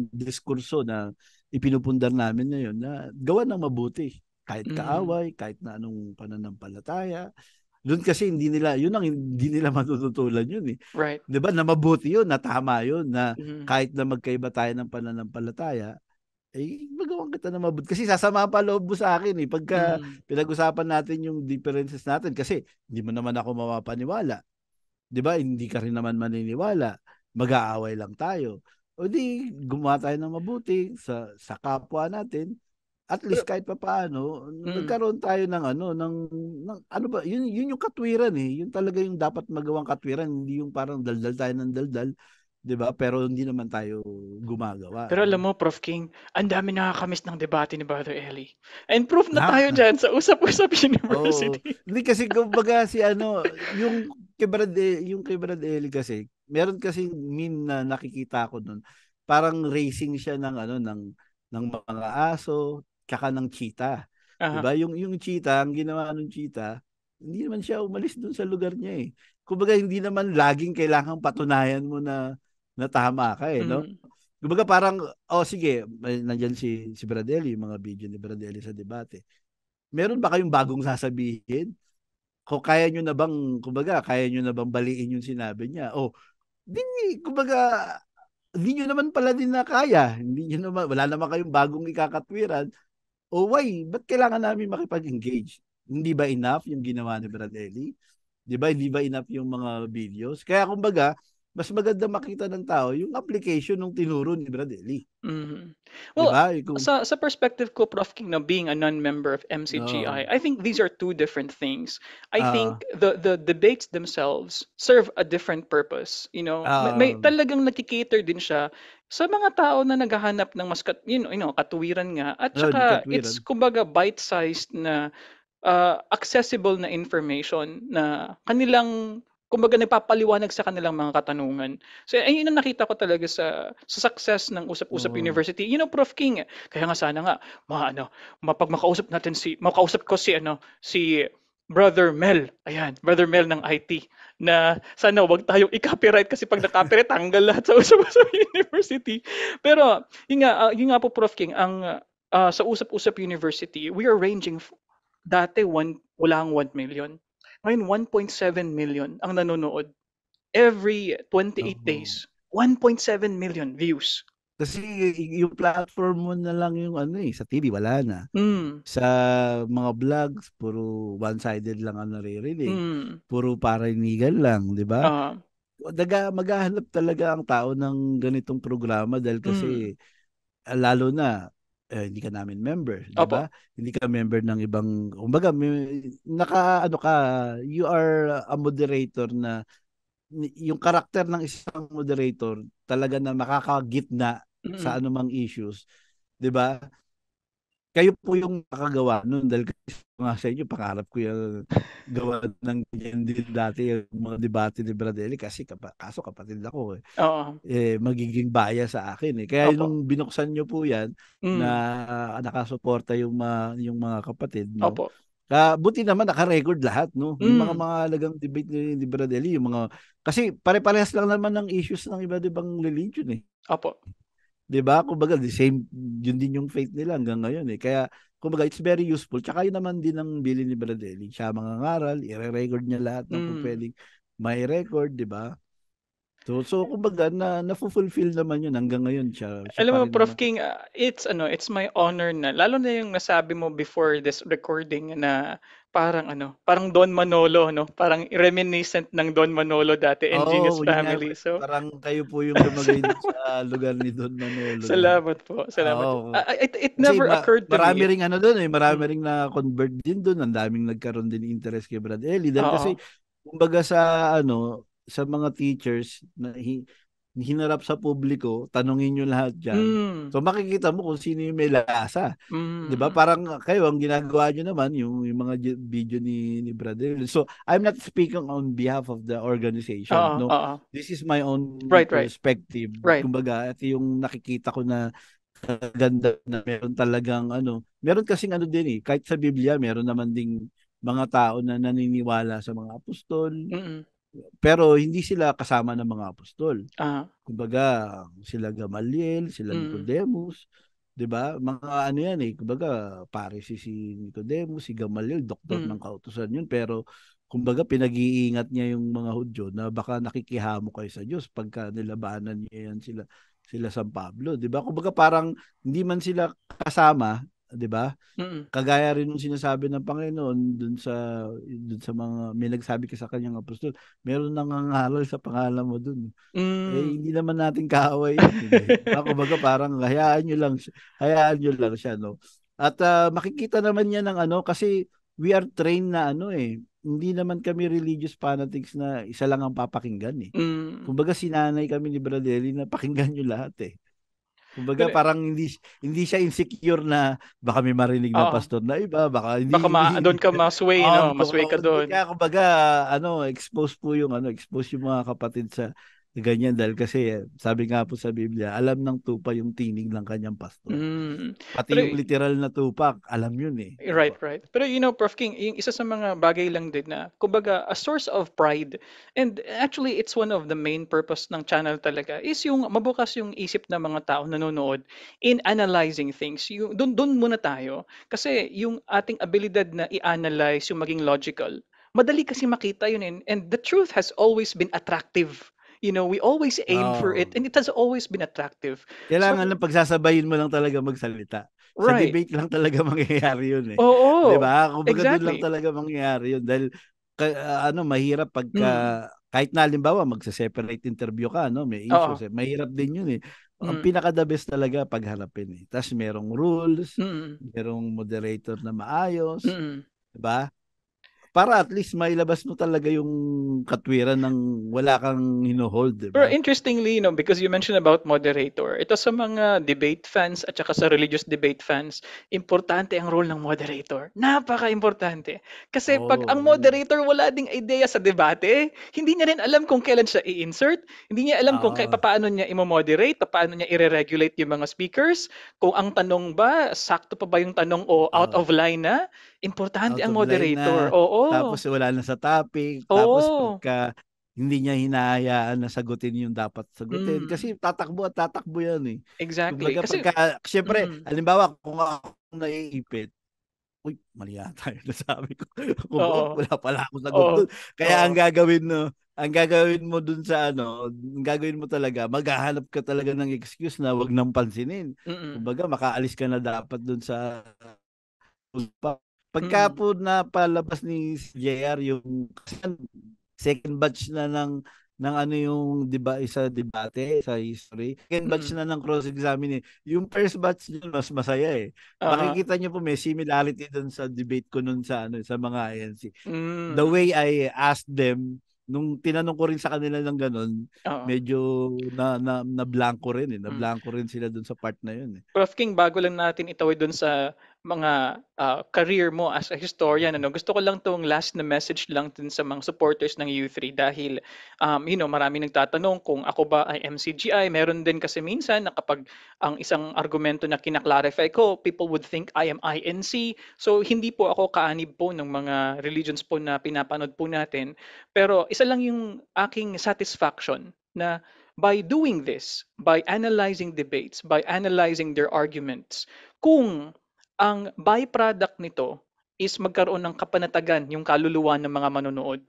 diskurso na ipinupundar namin ngayon na gawa ng mabuti kahit kaaway, mm. kahit na anong pananampalataya, doon kasi hindi nila, yun ang hindi nila matututulan yun eh. Right. 'Di ba? Na mabuti yun, na tama yun, na mm-hmm. kahit na magkaiba tayo ng pananampalataya, eh magawan kita na mabuti. Kasi sasama pa loob mo sa akin eh. Pagka mm-hmm. pinag-usapan natin yung differences natin, kasi hindi mo naman ako mapapaniwala. 'Di ba? Hindi ka rin naman maniniwala. Mag-aaway lang tayo. O di, gumawa tayo ng mabuti sa, sa kapwa natin at least kahit pa paano, mm. nagkaroon tayo ng ano, ng, ng ano ba, yun, yun yung katwiran eh. Yun talaga yung dapat magawang katwiran, hindi yung parang daldal tayo ng daldal. 'di ba? Pero hindi naman tayo gumagawa. Pero alam mo, Prof. King, ang dami nakakamiss ng debate ni Brother Eli. And proof na tayo diyan sa Usap-Usap University. Oh, hindi kasi kumbaga si ano, yung kay Brad, yung kay Brad Eli kasi, meron kasi meme na nakikita ko noon. Parang racing siya ng ano ng ng mga aso, tsaka ng cheetah. Uh-huh. Diba? Yung, yung cheetah, ang ginawa ng cheetah, hindi naman siya umalis dun sa lugar niya eh. Kumbaga hindi naman laging kailangang patunayan mo na na tama ka eh, no? Mm. Kumbaga parang oh sige, nandiyan si si Bradelli, yung mga video ni Bradelli sa debate. Meron ba kayong bagong sasabihin? Kung kaya nyo na bang, kumbaga, kaya nyo na bang baliin yung sinabi niya? Oh, di, kumbaga, hindi nyo naman pala din na kaya. Hindi nyo naman, wala naman kayong bagong ikakatwiran o why? Ba't kailangan namin makipag-engage? Hindi ba enough yung ginawa ni Brad Ellie? Di ba? Hindi ba enough yung mga videos? Kaya kumbaga, mas maganda makita ng tao yung application ng tinuro ni Brad Ellie. Mm-hmm. Well, diba? Kung... sa, sa perspective ko, Prof. King, na being a non-member of MCGI, oh. I think these are two different things. I uh, think the, the debates themselves serve a different purpose. You know, uh, may, may talagang nakikater din siya sa mga tao na naghahanap ng mas kat, you know, you know, katuwiran nga at saka oh, it's kumbaga bite-sized na uh, accessible na information na kanilang kumbaga nagpapaliwanag sa kanilang mga katanungan. So ayun ang nakita ko talaga sa sa success ng Usap-Usap oh. University. You know, Prof King, kaya nga sana nga ma ano, mapag makausap natin si makausap ko si ano, si Brother Mel. Ayan, Brother Mel ng IT na sana wag tayong i-copyright kasi pag na-copyright tanggal lahat sa usap-usap university. Pero yun nga, uh, yun nga po Prof King, ang uh, sa usap-usap university, we are ranging dati one, wala ang 1 million. Ngayon 1.7 million ang nanonood every 28 uh-huh. days. 1.7 million views. Kasi yung platform mo na lang yung ano eh, sa TV wala na. Mm. Sa mga vlogs, puro one-sided lang ang naririnig. Mm. Puro parinigan lang, di ba? Uh, Daga, maghahanap talaga ang tao ng ganitong programa dahil kasi mm. lalo na eh, hindi ka namin member, di ba? Hindi ka member ng ibang, kumbaga, may, naka, ano ka, you are a moderator na, yung karakter ng isang moderator, talaga na makakagitna Mm. sa anumang issues, di ba? Kayo po yung nakagawa nun dahil nga sa inyo, pangarap ko yung gawa ng ganyan din dati yung mga debate ni Bradelli kasi kapa, kaso kapatid ako eh, Oo. eh magiging bias sa akin eh. Kaya Opo. nung binuksan nyo po yan, Mm. na uh, nakasuporta yung mga, yung mga kapatid, no? Opo. Uh, buti naman naka-record lahat, no? Yung mga Mm. mga halagang debate ni, ni Bradelli, yung mga, kasi pare-parehas lang naman ng issues ng iba't ibang religion eh. Opo. 'Di ba? Kumbaga the same yun din yung faith nila hanggang ngayon eh. Kaya kumbaga it's very useful. Tsaka yun naman din ang bili ni Bradelli. Siya mga ngaral, i-record niya lahat ng Mm. pwedeng may record, 'di ba? So, so kumbaga na na-fulfill naman yun hanggang ngayon siya. siya Alam mo, Prof. naman. King, uh, it's ano, it's my honor na lalo na yung nasabi mo before this recording na parang ano, parang Don Manolo, no? Parang reminiscent ng Don Manolo dati and Genius Oo, yun nga, Family. So, parang kayo po yung lumagay sa lugar ni Don Manolo. salamat po. Salamat. Oo. Ah, it, it Kasi never ma- occurred to marami me. ring ano doon eh, marami Mm. ring na-convert din doon. Ang daming nagkaroon din interest kay Brad Eli. Dahil Oo. kasi, kumbaga sa ano, sa mga teachers na hi- hinarap sa publiko, tanungin nyo lahat dyan. Mm. So makikita mo kung sino yung may lasa. Mm. 'Di ba? Parang kayo ang ginagawa nyo naman yung, yung mga video ni ni Eli. So I'm not speaking on behalf of the organization. Oo, no. oo. This is my own Right, right. perspective. Right. Kumbaga, ito yung nakikita ko na ganda na meron talagang ano, meron kasing ano din eh, kahit sa Biblia, meron naman ding mga tao na naniniwala sa mga apostol, Mm-mm. Pero hindi sila kasama ng mga apostol. Ah, Kumbaga, sila Gamaliel, sila Mm. Nicodemus, 'di ba? Mga ano yan eh, kumbaga, pare si si Nicodemus, si Gamaliel, doktor Mm. ng kautusan yun, pero kumbaga pinag-iingat niya yung mga Hudyo na baka nakikihamo kayo sa Diyos pagka nilabanan niya yan sila sila San Pablo, 'di ba? Kumbaga parang hindi man sila kasama, 'di ba? mm Kagaya rin ng sinasabi ng Panginoon dun sa dun sa mga may nagsabi ka sa kanyang apostol, meron nangangaral sa pangalan mo dun. Eh Mm. hindi naman natin kaaway eh. Diba? Kumbaga parang hayaan nyo lang hayaan nyo lang siya no. At ah, makikita naman niya ng ano kasi we are trained na ano eh. Hindi naman kami religious fanatics na isa lang ang papakinggan eh. Mm. Kumbaga sinanay kami ni Bradelli na pakinggan nyo lahat eh. Kumbaga Pero- parang hindi hindi siya insecure na baka may marinig na Oo. pastor na iba, baka hindi Baka ma doon ka masway, Oo, no? Masway ka oo, doon. Kaya kumbaga, ano, expose po yung ano, expose yung mga kapatid sa ganyan dahil kasi sabi nga po sa Biblia, alam ng tupa yung tinig ng kanyang pastor. Mm. Pati Pero- yung literal na tupa, alam yun eh. Right, right. Pero you know, Prof. King, yung isa sa mga bagay lang din na, kumbaga, a source of pride, and actually, it's one of the main purpose ng channel talaga, is yung mabukas yung isip ng mga tao nanonood in analyzing things. Yung, dun, dun muna tayo. Kasi yung ating abilidad na i-analyze, yung maging logical, madali kasi makita yun. And, and the truth has always been attractive. You know, we always aim for Oo. it, and it has always been attractive. Kailangan lang pagsasabayin mo lang talaga magsalita. Sa Right. debate lang talaga mangyayari yun eh. Oo. 'Di ba? Kumbaga doon exactly. lang talaga mangyayari yun dahil ah, ano mahirap pagka kahit na halimbawa magse-separate interview ka no, may Oo. issues eh. Mahirap din yun eh. Ang Mm. pinaka the best talaga pagharapin eh. Tapos merong rules, Mm. merong moderator na maayos, Mm. 'di ba? Para at least mailabas mo talaga yung katwiran ng wala kang hino-hold, 'di Pero interestingly, you know, because you mentioned about moderator, ito sa mga debate fans at saka sa religious debate fans, importante ang role ng moderator. Napaka-importante. Kasi pag Oo, ang moderator wala ding idea sa debate, hindi niya rin alam kung kailan siya i-insert, hindi niya alam kung kay, Oo. paano niya i-moderate, paano niya i-regulate yung mga speakers, kung ang tanong ba, sakto pa ba yung tanong o out Oo. of line na, importante ang moderator. na, Oo. Tapos wala na sa topic, tapos Oo. pagka hindi niya hinahayaan na sagutin yung dapat sagutin Mm. kasi tatakbo at tatakbo yan eh. Exactly. Kumbaga Kasi, pagka, syempre, Mm. halimbawa kung ako naiipit, uy, mali yata yung nasabi ko. Kumbaga, Oo. wala pala ako sagot. Kaya Oo. ang gagawin no, ang gagawin mo dun sa ano, ang gagawin mo talaga, maghahanap ka talaga ng excuse na wag nang pansinin. Mm-mm. Kumbaga, makaalis ka na dapat dun sa Pagka Mm. po napalabas ni JR yung second batch na ng ng ano yung diba isa debate sa history. Second batch Mm. na ng cross-examine. eh. Yung first batch yun, mas masaya eh. Oo. Makikita niyo po may similarity dun sa debate ko nun sa ano sa mga INC. Mm. The way I asked them nung tinanong ko rin sa kanila ng ganun, Oo. medyo na na, na blanco rin eh. Na Mm. blanco rin sila dun sa part na yun eh. Prof. King, bago lang natin itawid dun sa mga ah, career mo as a historian, ano, gusto ko lang tong last na message lang dun sa mga supporters ng U3 dahil, um, you know, marami nagtatanong kung ako ba ay MCGI. Meron din kasi minsan na kapag ang isang argumento na kinaklarify ko, people would think I am INC. So, hindi po ako kaanib po ng mga religions po na pinapanood po natin. Pero isa lang yung aking satisfaction na by doing this, by analyzing debates, by analyzing their arguments, kung ang byproduct nito is magkaroon ng kapanatagan yung kaluluwa ng mga manonood,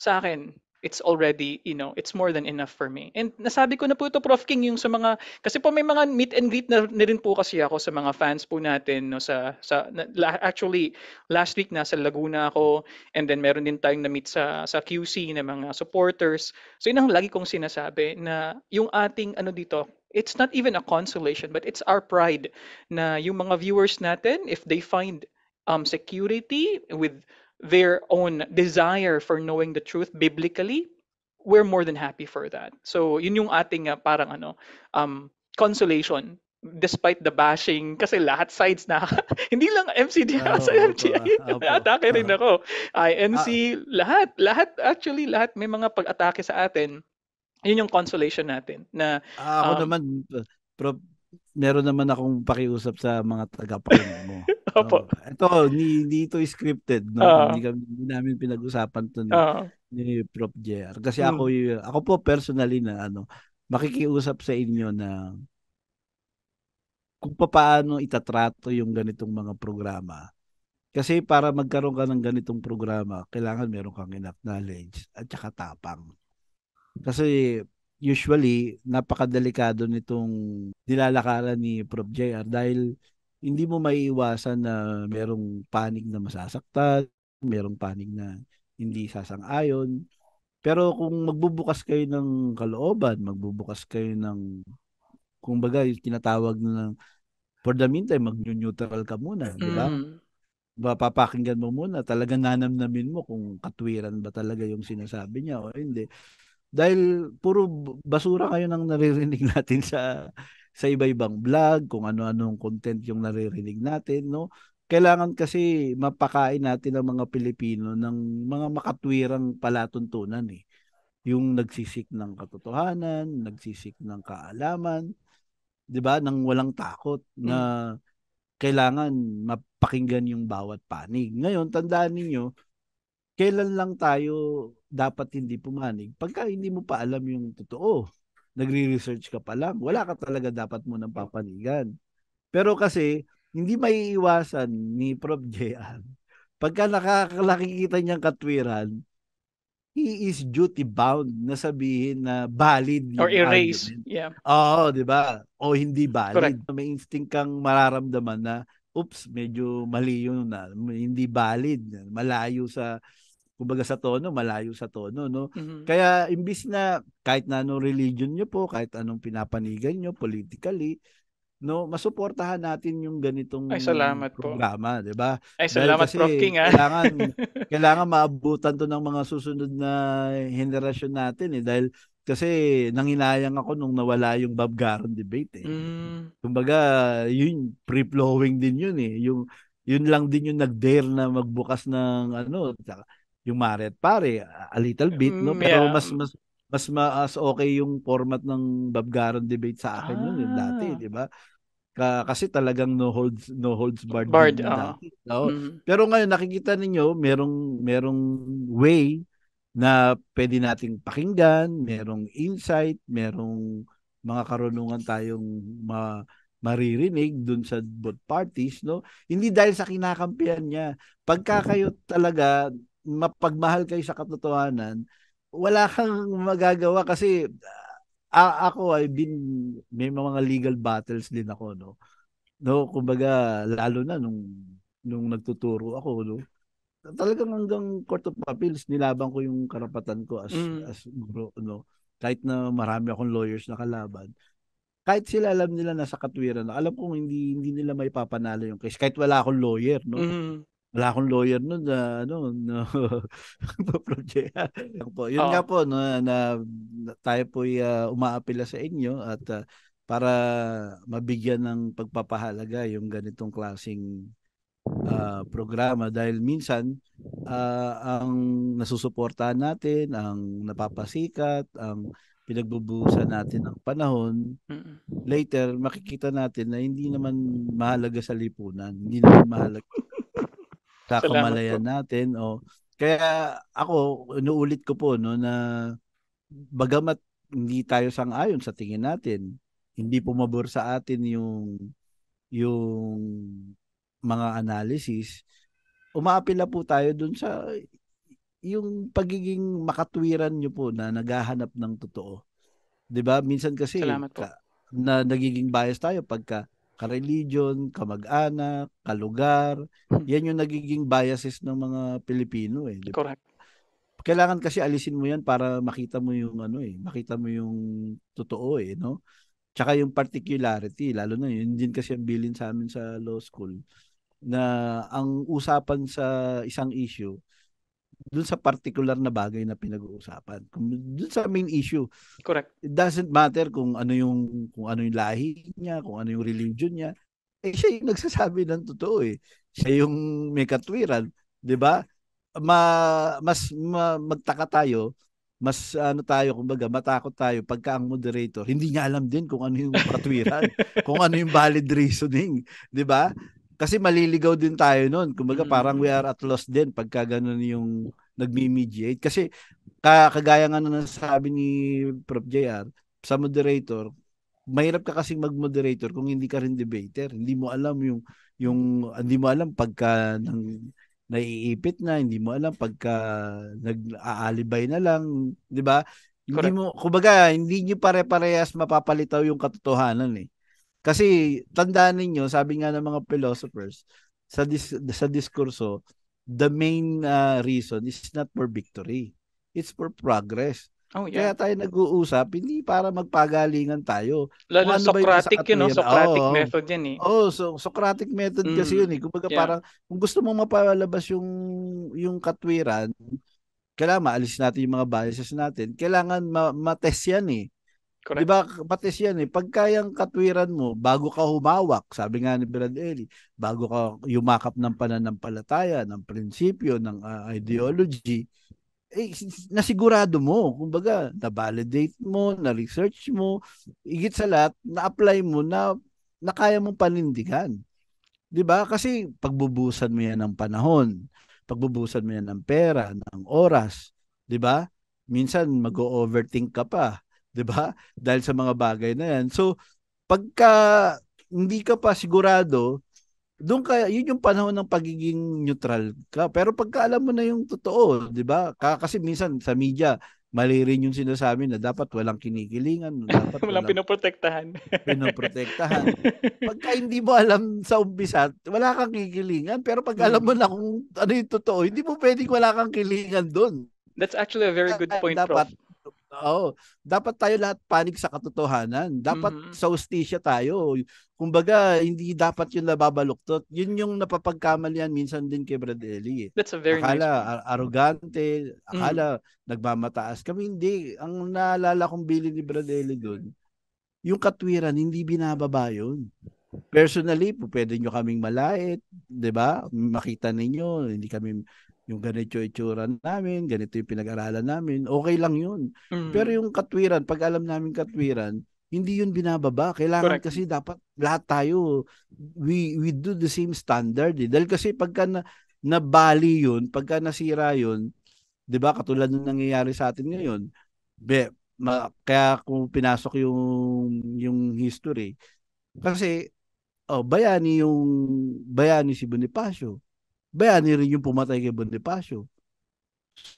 sa akin, it's already, you know, it's more than enough for me. And nasabi ko na po ito, Prof. King, yung sa mga, kasi po may mga meet and greet na, na rin po kasi ako sa mga fans po natin, no, sa, sa, na, actually, last week nasa Laguna ako, and then meron din tayong na-meet sa, sa QC na mga supporters. So yun ang lagi kong sinasabi, na yung ating, ano dito, it's not even a consolation, but it's our pride na yung mga viewers natin, if they find um, security with their own desire for knowing the truth biblically, we're more than happy for that. So, yun yung ating uh, parang ano, um, consolation despite the bashing kasi lahat sides na hindi lang MCD Ah, sa opo, MGA ah, opo. atake rin Ah. ako INC lahat lahat actually lahat may mga pag-atake sa atin yun yung consolation natin na Ah, ako Um, naman, uh, Prof, meron naman akong pakiusap sa mga tagapakinig mo. opo No? Ito, ni, hindi ito scripted. No? Ah. hindi, kami, hindi namin pinag-usapan to ni, ah, ni Prof. JR. Kasi Mm. ako, ako po personally na ano, makikiusap sa inyo na kung paano itatrato yung ganitong mga programa. Kasi para magkaroon ka ng ganitong programa, kailangan meron kang enough knowledge at saka tapang. Kasi usually, napakadelikado nitong nilalakaran ni Prof. JR dahil hindi mo maiiwasan na merong panig na masasaktan, merong panig na hindi sasang-ayon. Pero kung magbubukas kayo ng kalooban, magbubukas kayo ng, kumbaga, yung tinatawag na for the meantime, mag-neutral ka muna, di ba? mm, ba papakinggan mo muna, talagang nanamnamin mo kung katwiran ba talaga yung sinasabi niya o hindi. Dahil puro basura kayo nang naririnig natin sa sa iba-ibang vlog, kung ano-anong content yung naririnig natin, no? Kailangan kasi mapakain natin ang mga Pilipino ng mga makatwirang palatuntunan eh. Yung nagsisik ng katotohanan, nagsisik ng kaalaman, 'di ba? Nang walang takot na kailangan mapakinggan yung bawat panig. Ngayon, tandaan ninyo, kailan lang tayo dapat hindi pumanig? Pagka hindi mo pa alam yung totoo, nagre-research ka pa lang, wala ka talaga dapat mo nang papanigan. Pero kasi, hindi maiiwasan ni Prof. JR, pagka nakakakita niyang katwiran, he is duty bound na sabihin na valid or erase argument. yeah Oo, 'di ba? O hindi valid. Correct. May instinct kang mararamdaman na oops, medyo mali yun na hindi valid. Malayo sa kumbaga sa tono, malayo sa tono, no? Mhm. Kaya imbis na kahit na anong religion nyo po, kahit anong pinapanigan nyo politically, no, masuportahan natin yung ganitong Ay, salamat po. programa, 'di ba? ay salamat kasi Prof King ah Kailangan kailangan maabutan to ng mga susunod na henerasyon natin eh dahil kasi nanginayang ako nung nawala yung Bob Garon debate eh. Mm, Kumbaga, yun free-flowing din yun eh. Yung yun lang din yung nag-dare na magbukas ng ano, yung Maret pare, a little bit no, Mm, pero yeah. mas mas mas mas okay yung format ng Bob Garon debate sa akin yun yung dati, Ah. 'di ba? Ka, kasi talagang no holds no holds barred, Barred, oo. dati. Oo. mm, Pero ngayon nakikita ninyo, merong merong way na pwede nating pakinggan, merong insight, merong mga karunungan tayong ma maririnig dun sa both parties, no? Hindi dahil sa kinakampihan niya. Pagka kayo talaga mapagmahal kayo sa katotohanan, wala kang magagawa kasi ah, ako ay been may mga legal battles din ako, no? No, kumbaga lalo na nung nung nagtuturo ako, no? talagang hanggang Court of Appeals, nilaban ko yung karapatan ko as, Mm. as bro, no? Kahit na marami akong lawyers na kalaban. Kahit sila alam nila nasa katwiran alam kong hindi hindi nila may papanalo yung case. Kahit wala akong lawyer, no? Mm. Wala akong lawyer noon na ano no project. po. Yun Oo. nga po no, na, na tayo po umaapila sa inyo at ah, para mabigyan ng pagpapahalaga yung ganitong klasing ah, programa dahil minsan ah, ang nasusuportahan natin, ang napapasikat, ang pinagbubuhusan natin ng panahon, later makikita natin na hindi naman mahalaga sa lipunan, hindi naman mahalaga sa Salamat kamalayan po. natin o kaya ako inuulit ko po no na bagamat hindi tayo sang-ayon sa tingin natin, hindi pumabor sa atin yung yung mga analysis, umaapila po tayo dun sa yung pagiging makatwiran nyo po na naghahanap ng totoo. 'Di ba? Minsan kasi Salamat po. ka- na nagiging bias tayo pagka ka-religion, kamag-anak, kalugar, yan yung nagiging biases ng mga Pilipino eh. 'di ba? Correct. Kailangan kasi alisin mo yan para makita mo yung ano eh, makita mo yung totoo eh, no? Tsaka yung particularity, lalo na yun din kasi ang bilin sa amin sa law school na ang usapan sa isang issue dun sa particular na bagay na pinag-uusapan. Kung dun sa main issue, Correct. it doesn't matter kung ano yung kung ano yung lahi niya, kung ano yung religion niya. Eh siya yung nagsasabi ng totoo eh. Siya yung may katwiran, 'di ba? Ma, mas ma, magtaka tayo, mas ano tayo, kumbaga, matakot tayo pagka ang moderator, hindi niya alam din kung ano yung katwiran, kung ano yung valid reasoning, 'di ba? Kasi maliligaw din tayo noon. Kumbaga, parang we are at loss din pagka ganun yung nagmi-mediate. Kasi ka- kagaya nga na nasabi ni Prof. JR, sa moderator, mahirap ka kasing mag-moderator kung hindi ka rin debater. Hindi mo alam yung yung hindi mo alam pagka nang naiipit na, hindi mo alam pagka nag-aalibay na lang, 'di ba? Hindi Correct. mo kumbaga hindi niyo pare-parehas mapapalitaw yung katotohanan eh. Kasi tandaan ninyo, sabi nga ng mga philosophers sa dis- sa diskurso, the main uh, reason is not for victory. It's for progress. Oh, Kaya yeah. tayo nag-uusap, hindi para magpagalingan tayo. Lalo ano Socratic yun, no? Socratic Oo. method yan eh. Oh, so Socratic method kasi Mm, yun eh. Kumbaga yeah. parang kung gusto mong mapalabas yung yung katwiran, kailangan maalis natin yung mga biases natin. Kailangan ma- matest yan eh. Correct. Di ba, pates yan eh. Pagka yung katwiran mo, bago ka humawak, sabi nga ni Brad Eli, bago ka yumakap ng pananampalataya, ng prinsipyo, ng ah, ideology, eh, nasigurado mo, kumbaga, na-validate mo, na-research mo, higit sa lahat, na-apply mo na, na kaya mong panindigan. 'Di ba? Kasi pagbubusan mo yan ng panahon, pagbubusan mo yan ng pera, ng oras, 'di ba? Minsan mag-overthink ka pa, 'di ba? Dahil sa mga bagay na yan. So, pagka hindi ka pa sigurado, doon ka, yun yung panahon ng pagiging neutral ka. Pero pagka alam mo na yung totoo, 'di ba? Ka- Kasi minsan sa media, mali rin yung sinasabi na dapat walang kinikilingan, dapat Walang walang pinoprotektahan. pinoprotektahan. Pagka hindi mo alam sa umpisa, wala kang kikilingan. Pero pag alam mo na kung ano yung totoo, hindi mo pwedeng wala kang kilingan doon. That's actually a very good point, dapat, Prof. Oo. Dapat tayo lahat panig sa katotohanan. Dapat Mhm. sa ustisya tayo. Kumbaga, hindi dapat yung nababaluktot. Yun yung napapagkamalian minsan din kay Brad Eli. eh. That's a very akala nice ar- arrogante, akala nagmamataas kami. Hindi. Ang naalala kong bili ni Brad Eli doon, yung katwiran, hindi binababa yun. Personally, pwede nyo kaming malait, di ba? Makita ninyo, hindi kami yung ganito yung itsura namin, ganito yung pinag-aralan namin, okay lang yun. Mm. Pero yung katwiran, pag alam namin katwiran, hindi yun binababa. Kailangan Correct. kasi dapat lahat tayo, we, we do the same standard. Eh. Dahil kasi pagka na, nabali yun, pagka nasira yun, di ba, katulad ng nangyayari sa atin ngayon, be, ma, kaya kung pinasok yung, yung history, kasi, oh, bayani yung, bayani si Bonifacio. Bayani rin yung pumatay kay Bonifacio.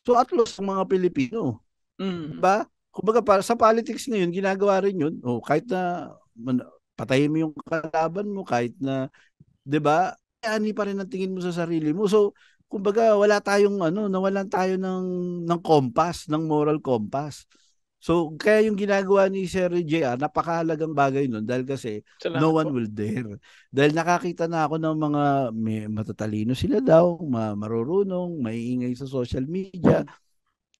So at least ang mga Pilipino, Mm. Diba? Kumbaga para sa politics ngayon, ginagawa rin 'yun. Oh, kahit na man, patayin mo yung kalaban mo, kahit na 'di ba? Ani pa rin ang tingin mo sa sarili mo. So, kumbaga wala tayong ano, nawalan tayo ng ng compass, ng moral compass. So, kaya yung ginagawa ni Sir JR, napakahalagang bagay nun dahil kasi Salamat no one po. will dare. Dahil nakakita na ako ng mga may, matatalino sila daw, ma, marurunong, maiingay sa social media.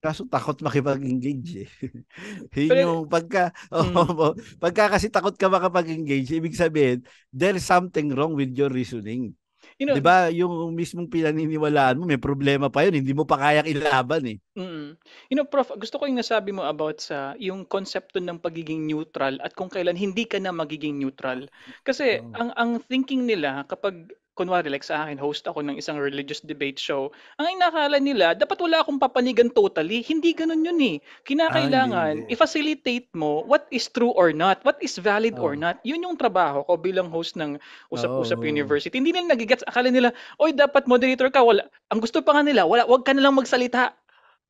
Kaso takot makipag-engage eh. Yun yung pagka, Mm. oo, pagka kasi takot ka makapag-engage, ibig sabihin, there's something wrong with your reasoning. You know, 'Di ba? Yung mismong pinaniniwalaan mo, may problema pa yun, hindi mo pa kayang ilaban eh. Mm. You know, Prof, gusto ko yung nasabi mo about sa yung konsepto ng pagiging neutral at kung kailan hindi ka na magiging neutral. Kasi Oo. ang ang thinking nila kapag kunwari like sa akin host ako ng isang religious debate show, ang inakala nila dapat wala akong papanigan totally. Hindi ganoon yun eh. Kinakailangan hindi. i-facilitate mo what is true or not, what is valid or Oo. not. Yun yung trabaho ko bilang host ng Usap-Usap Oo. University. Hindi nila nagigets. Akala nila, oy dapat moderator ka. Wala. Ang gusto pa nga nila, wala, wag ka na lang magsalita.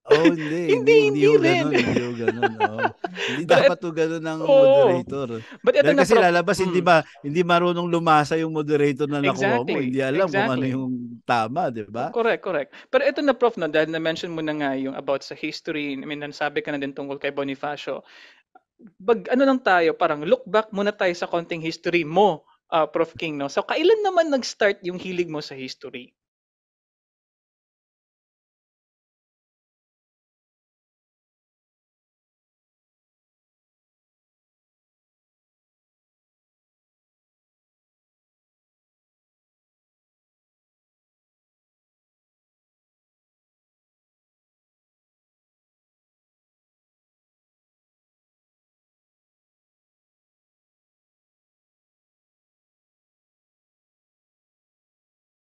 Oh, hindi. Hindi, hindi, hindi rin. ganun, Hindi ganun. oo. Hindi But dapat ho ganun ng moderator. But ito Dahil kasi Prof. lalabas, hindi Mm. ba hindi marunong lumasa yung moderator na nakuha mo. Exactly, Hindi alam kung ano exactly. yung tama, di ba? Correct, correct. Pero ito na prof no, dahil na-mention mo na nga yung about sa history, I mean, nasabi ka na din tungkol kay Bonifacio. Bag ano lang tayo, parang look back muna tayo sa konting history mo, ah, Prof King, no? So kailan naman nag-start yung hilig mo sa history?